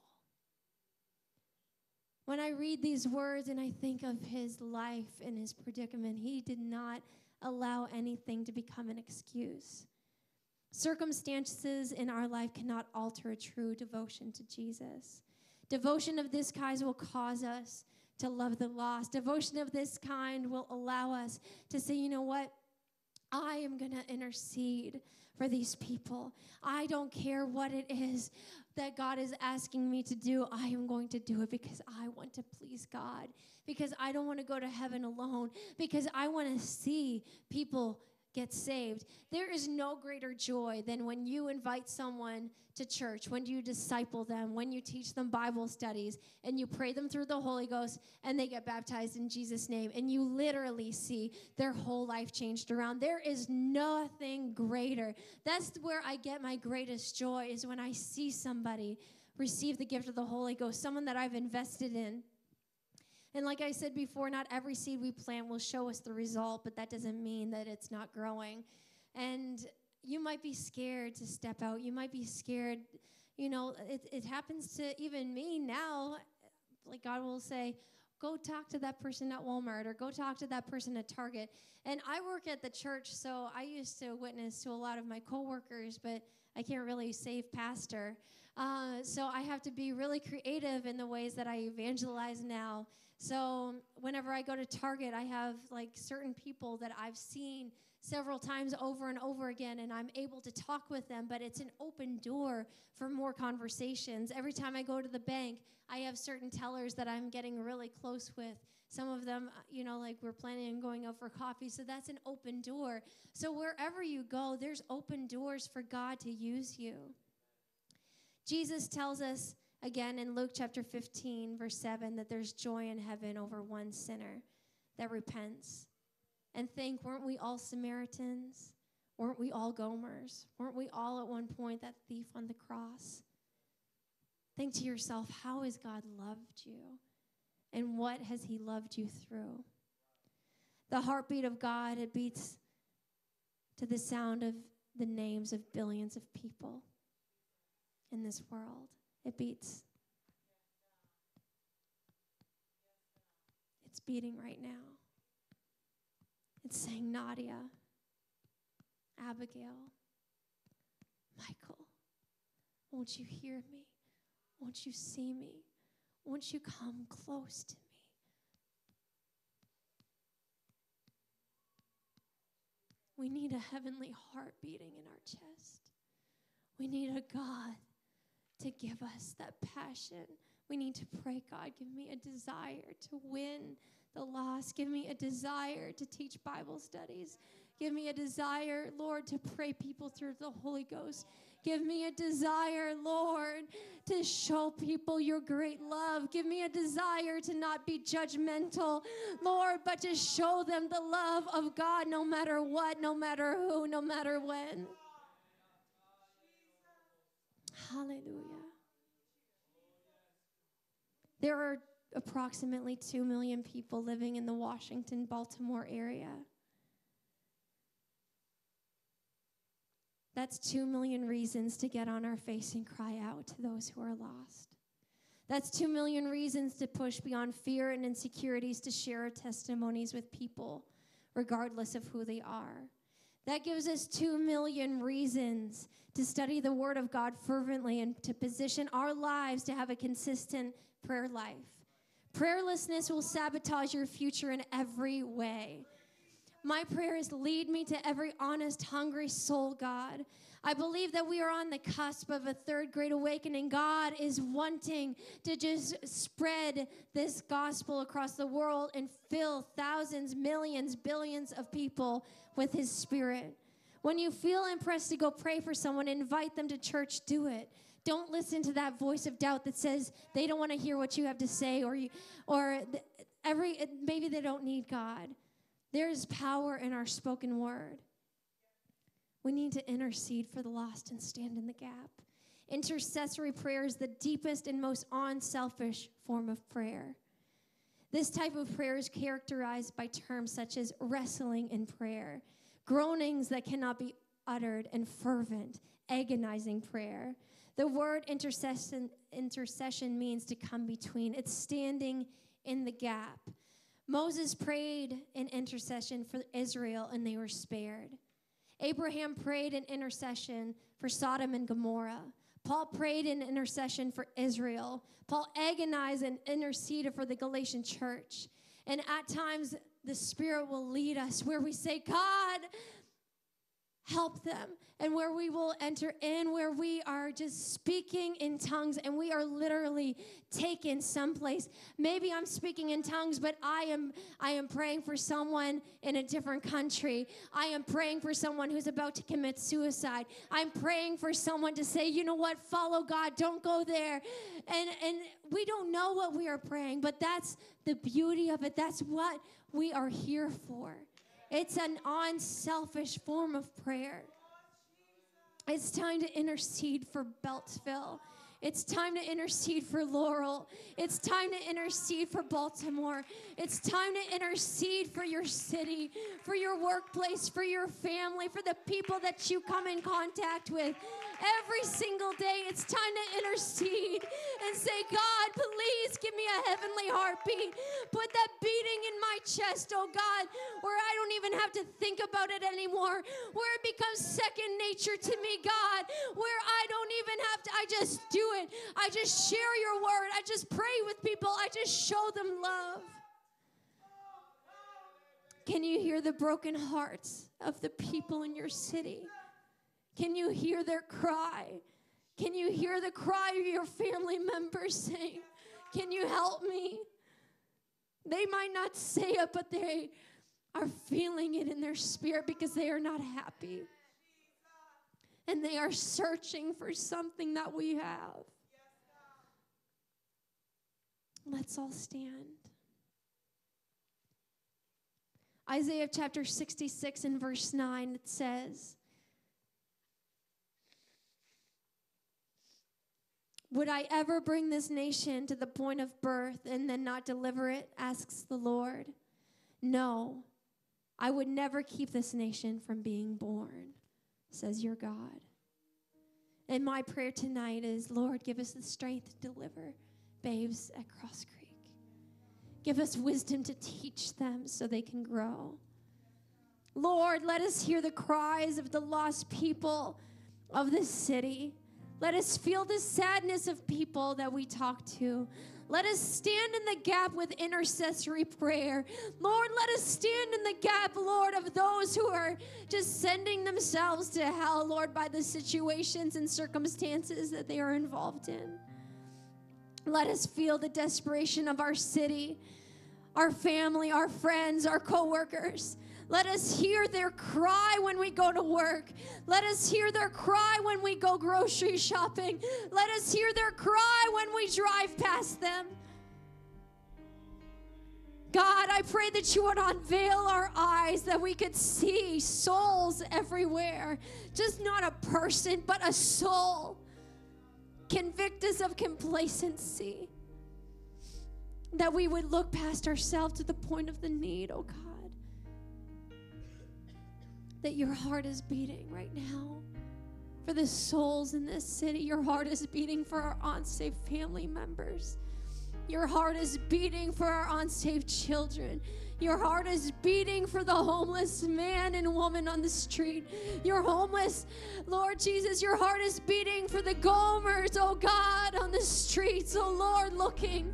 When I read these words and I think of his life and his predicament, he did not allow anything to become an excuse. Circumstances in our life cannot alter a true devotion to Jesus. Devotion of this kind will cause us to love the lost. Devotion of this kind will allow us to say, you know what? I am going to intercede for these people. I don't care what it is that God is asking me to do. I am going to do it because I want to please God, because I don't want to go to heaven alone, because I want to see people get saved. There is no greater joy than when you invite someone to church, when you disciple them, when you teach them Bible studies, and you pray them through the Holy Ghost, and they get baptized in Jesus' name, and you literally see their whole life changed around. There is nothing greater. That's where I get my greatest joy, is when I see somebody receive the gift of the Holy Ghost, someone that I've invested in. And like I said before, not every seed we plant will show us the result, but that doesn't mean that it's not growing. And you might be scared to step out. You might be scared. You know, it, it happens to even me now. Like God will say, go talk to that person at Walmart or go talk to that person at Target. And I work at the church, so I used to witness to a lot of my coworkers, but I can't really save pastor. Uh, so I have to be really creative in the ways that I evangelize now. So whenever I go to Target, I have like certain people that I've seen several times over and over again, and I'm able to talk with them, but it's an open door for more conversations. Every time I go to the bank, I have certain tellers that I'm getting really close with. Some of them, uh, you know, like we're planning on going out for coffee, so that's an open door. So wherever you go, there's open doors for God to use you. Jesus tells us again in Luke chapter 15, verse 7, that there's joy in heaven over one sinner that repents. And think, weren't we all Samaritans? Weren't we all Gomers? Weren't we all at one point that thief on the cross? Think to yourself, how has God loved you? And what has He loved you through? The heartbeat of God, it beats to the sound of the names of billions of people in this world. It beats. It's beating right now. It's saying, Nadia, Abigail, Michael, won't you hear me? Won't you see me? Won't you come close to me? We need a heavenly heart beating in our chest. We need a God to give us that passion. We need to pray, God, give me a desire to win the lost. Give me a desire to teach Bible studies. Give me a desire, Lord, to pray people through the Holy Ghost. Give me a desire, Lord, to show people your great love. Give me a desire to not be judgmental, Lord, but to show them the love of God no matter what, no matter who, no matter when. Hallelujah. There are approximately 2 million people living in the Washington, Baltimore area. That's 2 million reasons to get on our face and cry out to those who are lost. That's 2 million reasons to push beyond fear and insecurities to share our testimonies with people, regardless of who they are. That gives us 2 million reasons to study the Word of God fervently and to position our lives to have a consistent prayer life. Prayerlessness will sabotage your future in every way. My prayer is lead me to every honest, hungry soul, God. I believe that we are on the cusp of a third great awakening. God is wanting to just spread this gospel across the world and fill thousands, millions, billions of people with His Spirit. When you feel impressed to go pray for someone, invite them to church, do it. Don't listen to that voice of doubt that says they don't want to hear what you have to say or you or every maybe they don't need God. There is power in our spoken word. We need to intercede for the lost and stand in the gap. Intercessory prayer is the deepest and most unselfish form of prayer. This type of prayer is characterized by terms such as wrestling in prayer, groanings that cannot be uttered, and fervent, agonizing prayer. The word intercession, intercession means to come between, it's standing in the gap. Moses prayed in intercession for Israel and they were spared. Abraham prayed in intercession for Sodom and Gomorrah. Paul prayed in intercession for Israel. Paul agonized and interceded for the Galatian church. And at times, the Spirit will lead us where we say, God, help them. And where we will enter in where we are just speaking in tongues and we are literally taken someplace. Maybe i'm speaking in tongues but i am i am praying for someone in a different country. I am praying for someone who's about to commit suicide. I'm praying for someone to say you know what? Follow god. Don't go there. And and we don't know what we are praying but that's the beauty of it. That's what we are here for it's an unselfish form of prayer. It's time to intercede for Beltsville. It's time to intercede for Laurel. It's time to intercede for Baltimore. It's time to intercede for your city, for your workplace, for your family, for the people that you come in contact with. Every single day, it's time to intercede and say, God, please give me a heavenly heartbeat. Put that beating in my chest, oh God, where I don't even have to think about it anymore, where it becomes second nature to me, God, where I don't even have to, I just do it. I just share your word. I just pray with people. I just show them love. Can you hear the broken hearts of the people in your city? Can you hear their cry? Can you hear the cry of your family members saying, Can you help me? They might not say it, but they are feeling it in their spirit because they are not happy. And they are searching for something that we have. Let's all stand. Isaiah chapter 66 and verse 9, it says, Would I ever bring this nation to the point of birth and then not deliver it? asks the Lord. No, I would never keep this nation from being born, says your God. And my prayer tonight is Lord, give us the strength to deliver babes at Cross Creek. Give us wisdom to teach them so they can grow. Lord, let us hear the cries of the lost people of this city. Let us feel the sadness of people that we talk to. Let us stand in the gap with intercessory prayer. Lord, let us stand in the gap, Lord, of those who are just sending themselves to hell, Lord, by the situations and circumstances that they are involved in. Let us feel the desperation of our city, our family, our friends, our coworkers. Let us hear their cry when we go to work. Let us hear their cry when we go grocery shopping. Let us hear their cry when we drive past them. God, I pray that you would unveil our eyes that we could see souls everywhere. Just not a person, but a soul. Convict us of complacency. That we would look past ourselves to the point of the need, oh God that your heart is beating right now for the souls in this city. Your heart is beating for our unsafe family members. Your heart is beating for our unsafe children. Your heart is beating for the homeless man and woman on the street. Your homeless, Lord Jesus, your heart is beating for the Gomers, oh God, on the streets, oh Lord, looking.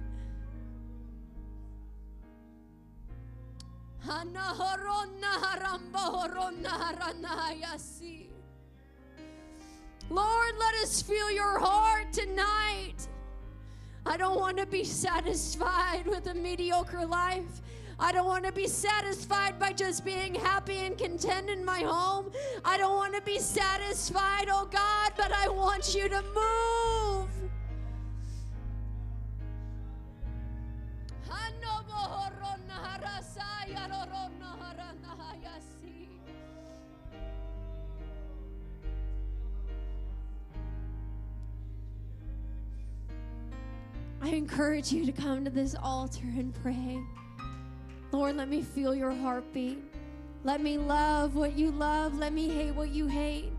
Lord, let us feel your heart tonight. I don't want to be satisfied with a mediocre life. I don't want to be satisfied by just being happy and content in my home. I don't want to be satisfied, oh God, but I want you to move. I encourage you to come to this altar and pray. Lord, let me feel your heartbeat. Let me love what you love. Let me hate what you hate.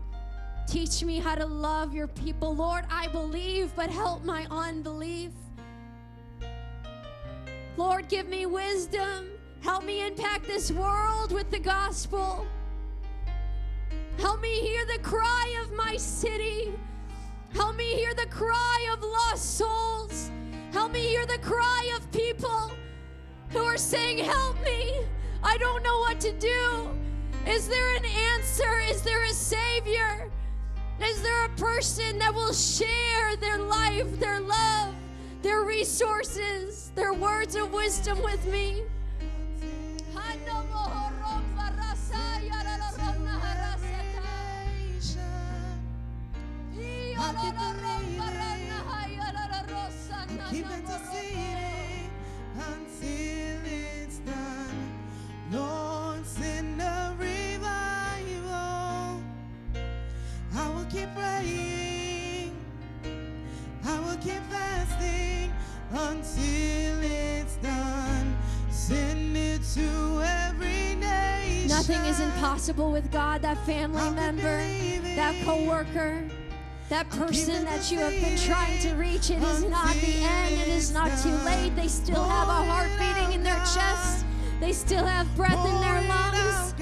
Teach me how to love your people. Lord, I believe, but help my unbelief. Lord, give me wisdom. Help me impact this world with the gospel. Help me hear the cry of my city. Help me hear the cry of lost souls. Help me hear the cry of people who are saying, Help me. I don't know what to do. Is there an answer? Is there a Savior? Is there a person that will share their life, their love, their resources, their words of wisdom with me? Keep interceding nation. Nothing is impossible with God. That family member, that coworker, that person that you have been trying to reach. It is not the end. It is not too late. They still have a heart beating in their chest. They still have breath in their lungs.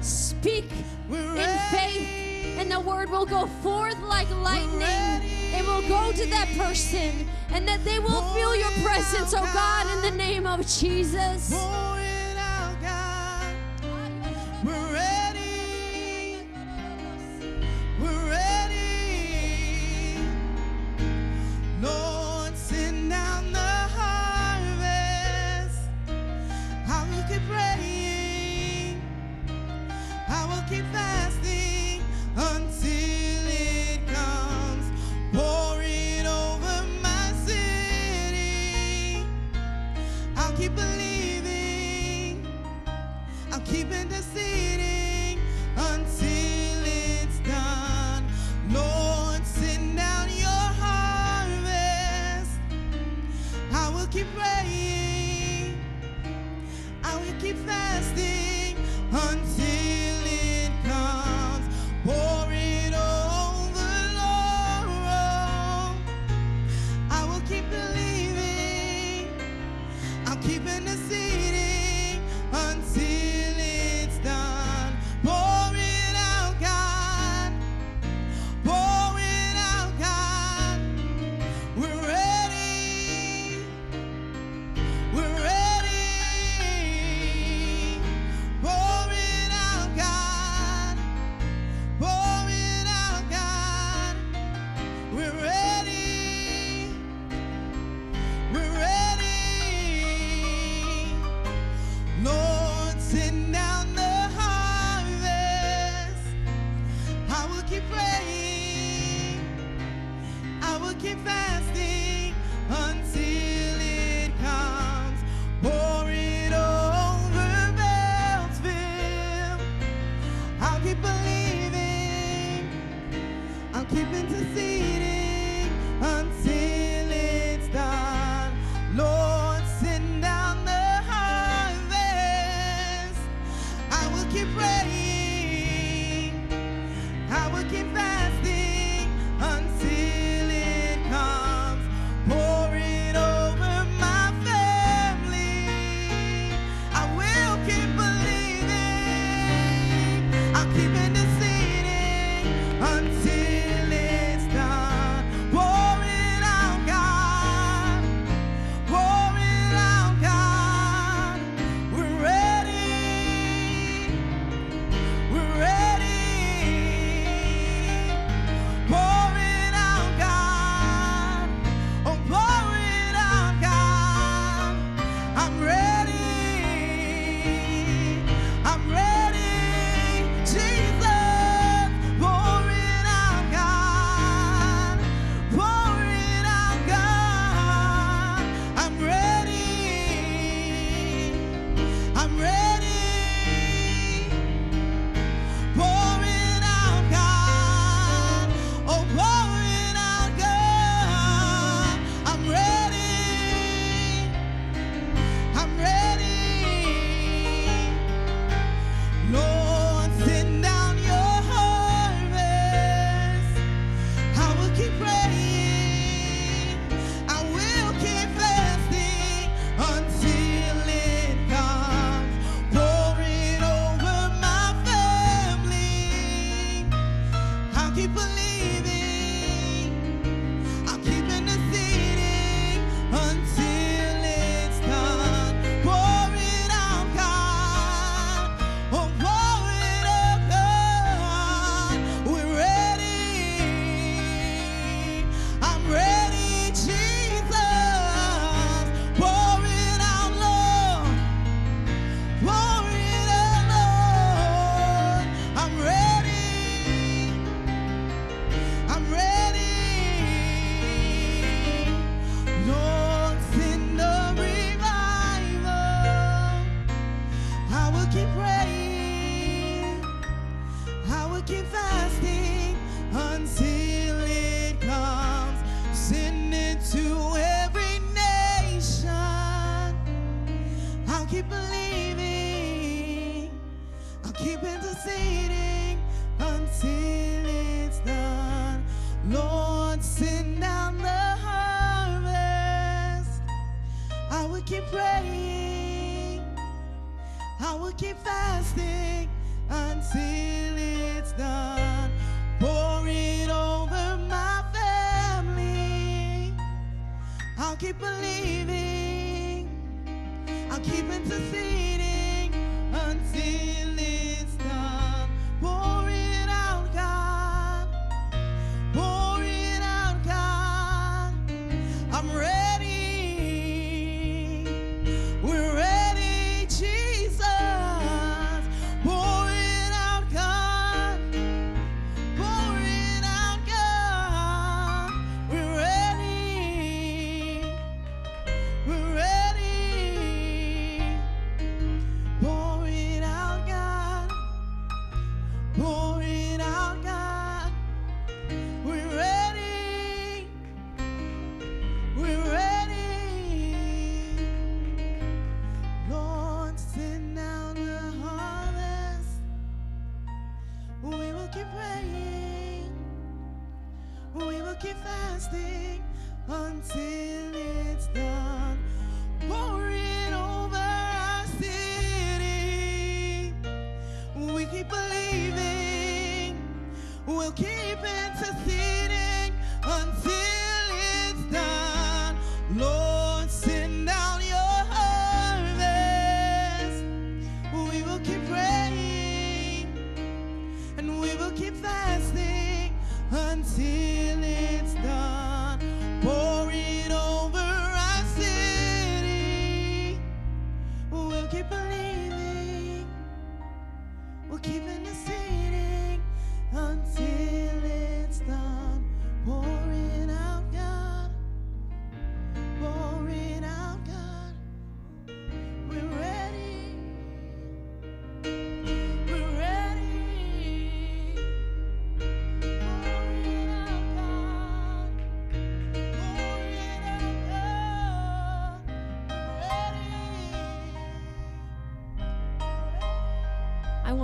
Speak in faith, and the word will go forth like lightning. It will go to that person, and that they will feel your presence, oh God, in the name of Jesus.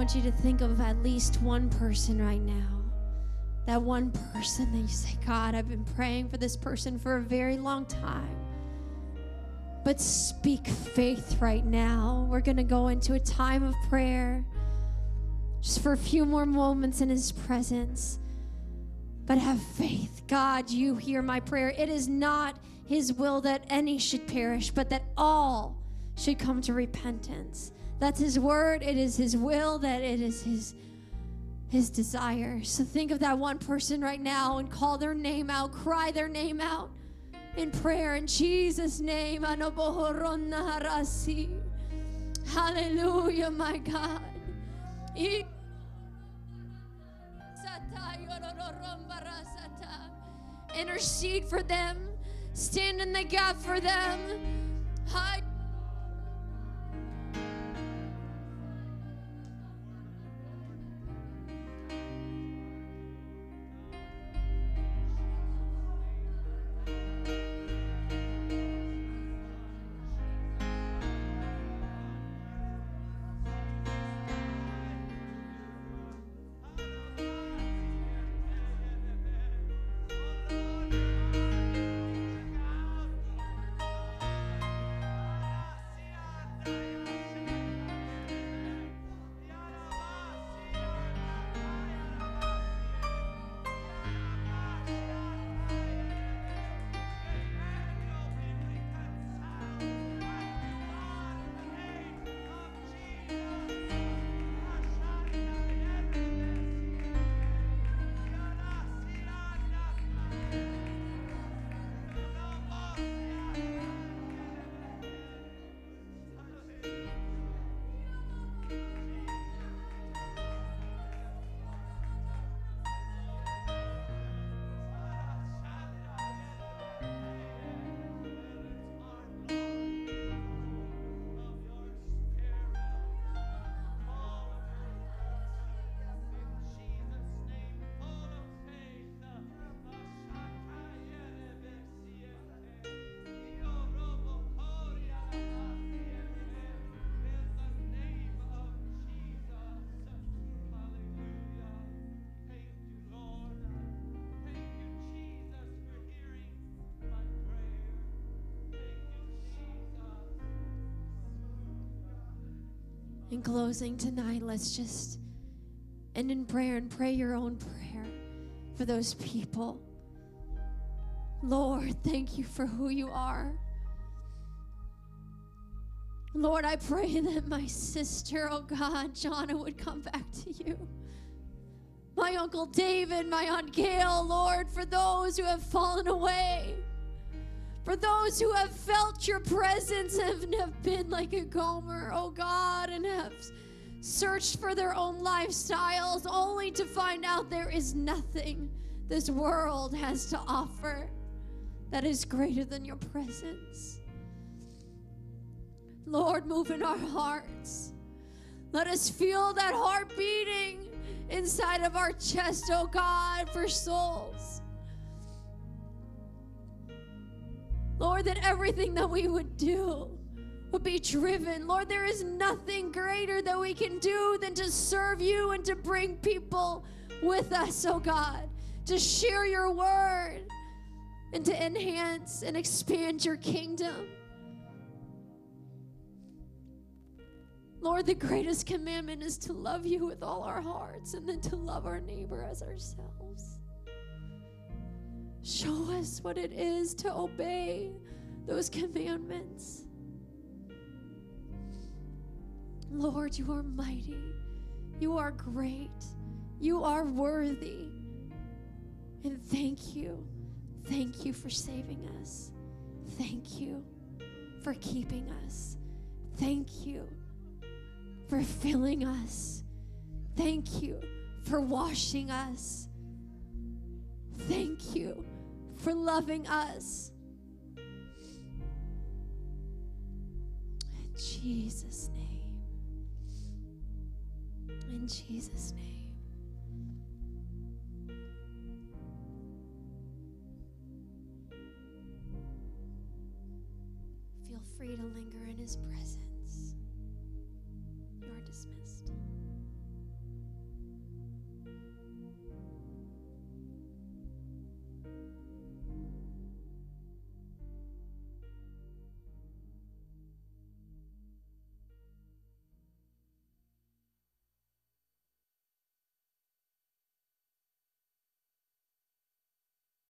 Want you to think of at least one person right now. That one person that you say, God, I've been praying for this person for a very long time. But speak faith right now. We're going to go into a time of prayer just for a few more moments in His presence. But have faith. God, you hear my prayer. It is not His will that any should perish, but that all should come to repentance. That's his word. It is his will that it is his his desire. So think of that one person right now and call their name out, cry their name out in prayer in Jesus name. Hallelujah, my God. Intercede for them. Stand in the gap for them. In closing tonight, let's just end in prayer and pray your own prayer for those people. Lord, thank you for who you are. Lord, I pray that my sister, oh God, Jonna, would come back to you. My Uncle David, my Aunt Gail, Lord, for those who have fallen away, for those who have felt your presence and have been like a Gomer, oh God, and have searched for their own lifestyles only to find out there is nothing this world has to offer that is greater than your presence. Lord, move in our hearts. Let us feel that heart beating inside of our chest, oh God, for souls. Lord, that everything that we would do would be driven. Lord, there is nothing greater that we can do than to serve you and to bring people with us, oh God, to share your word and to enhance and expand your kingdom. Lord, the greatest commandment is to love you with all our hearts and then to love our neighbor as ourselves. Show us what it is to obey those commandments. Lord, you are mighty. You are great. You are worthy. And thank you. Thank you for saving us. Thank you for keeping us. Thank you for filling us. Thank you for washing us. Thank you for loving us. In Jesus' name. In Jesus' name. Feel free to linger in his presence.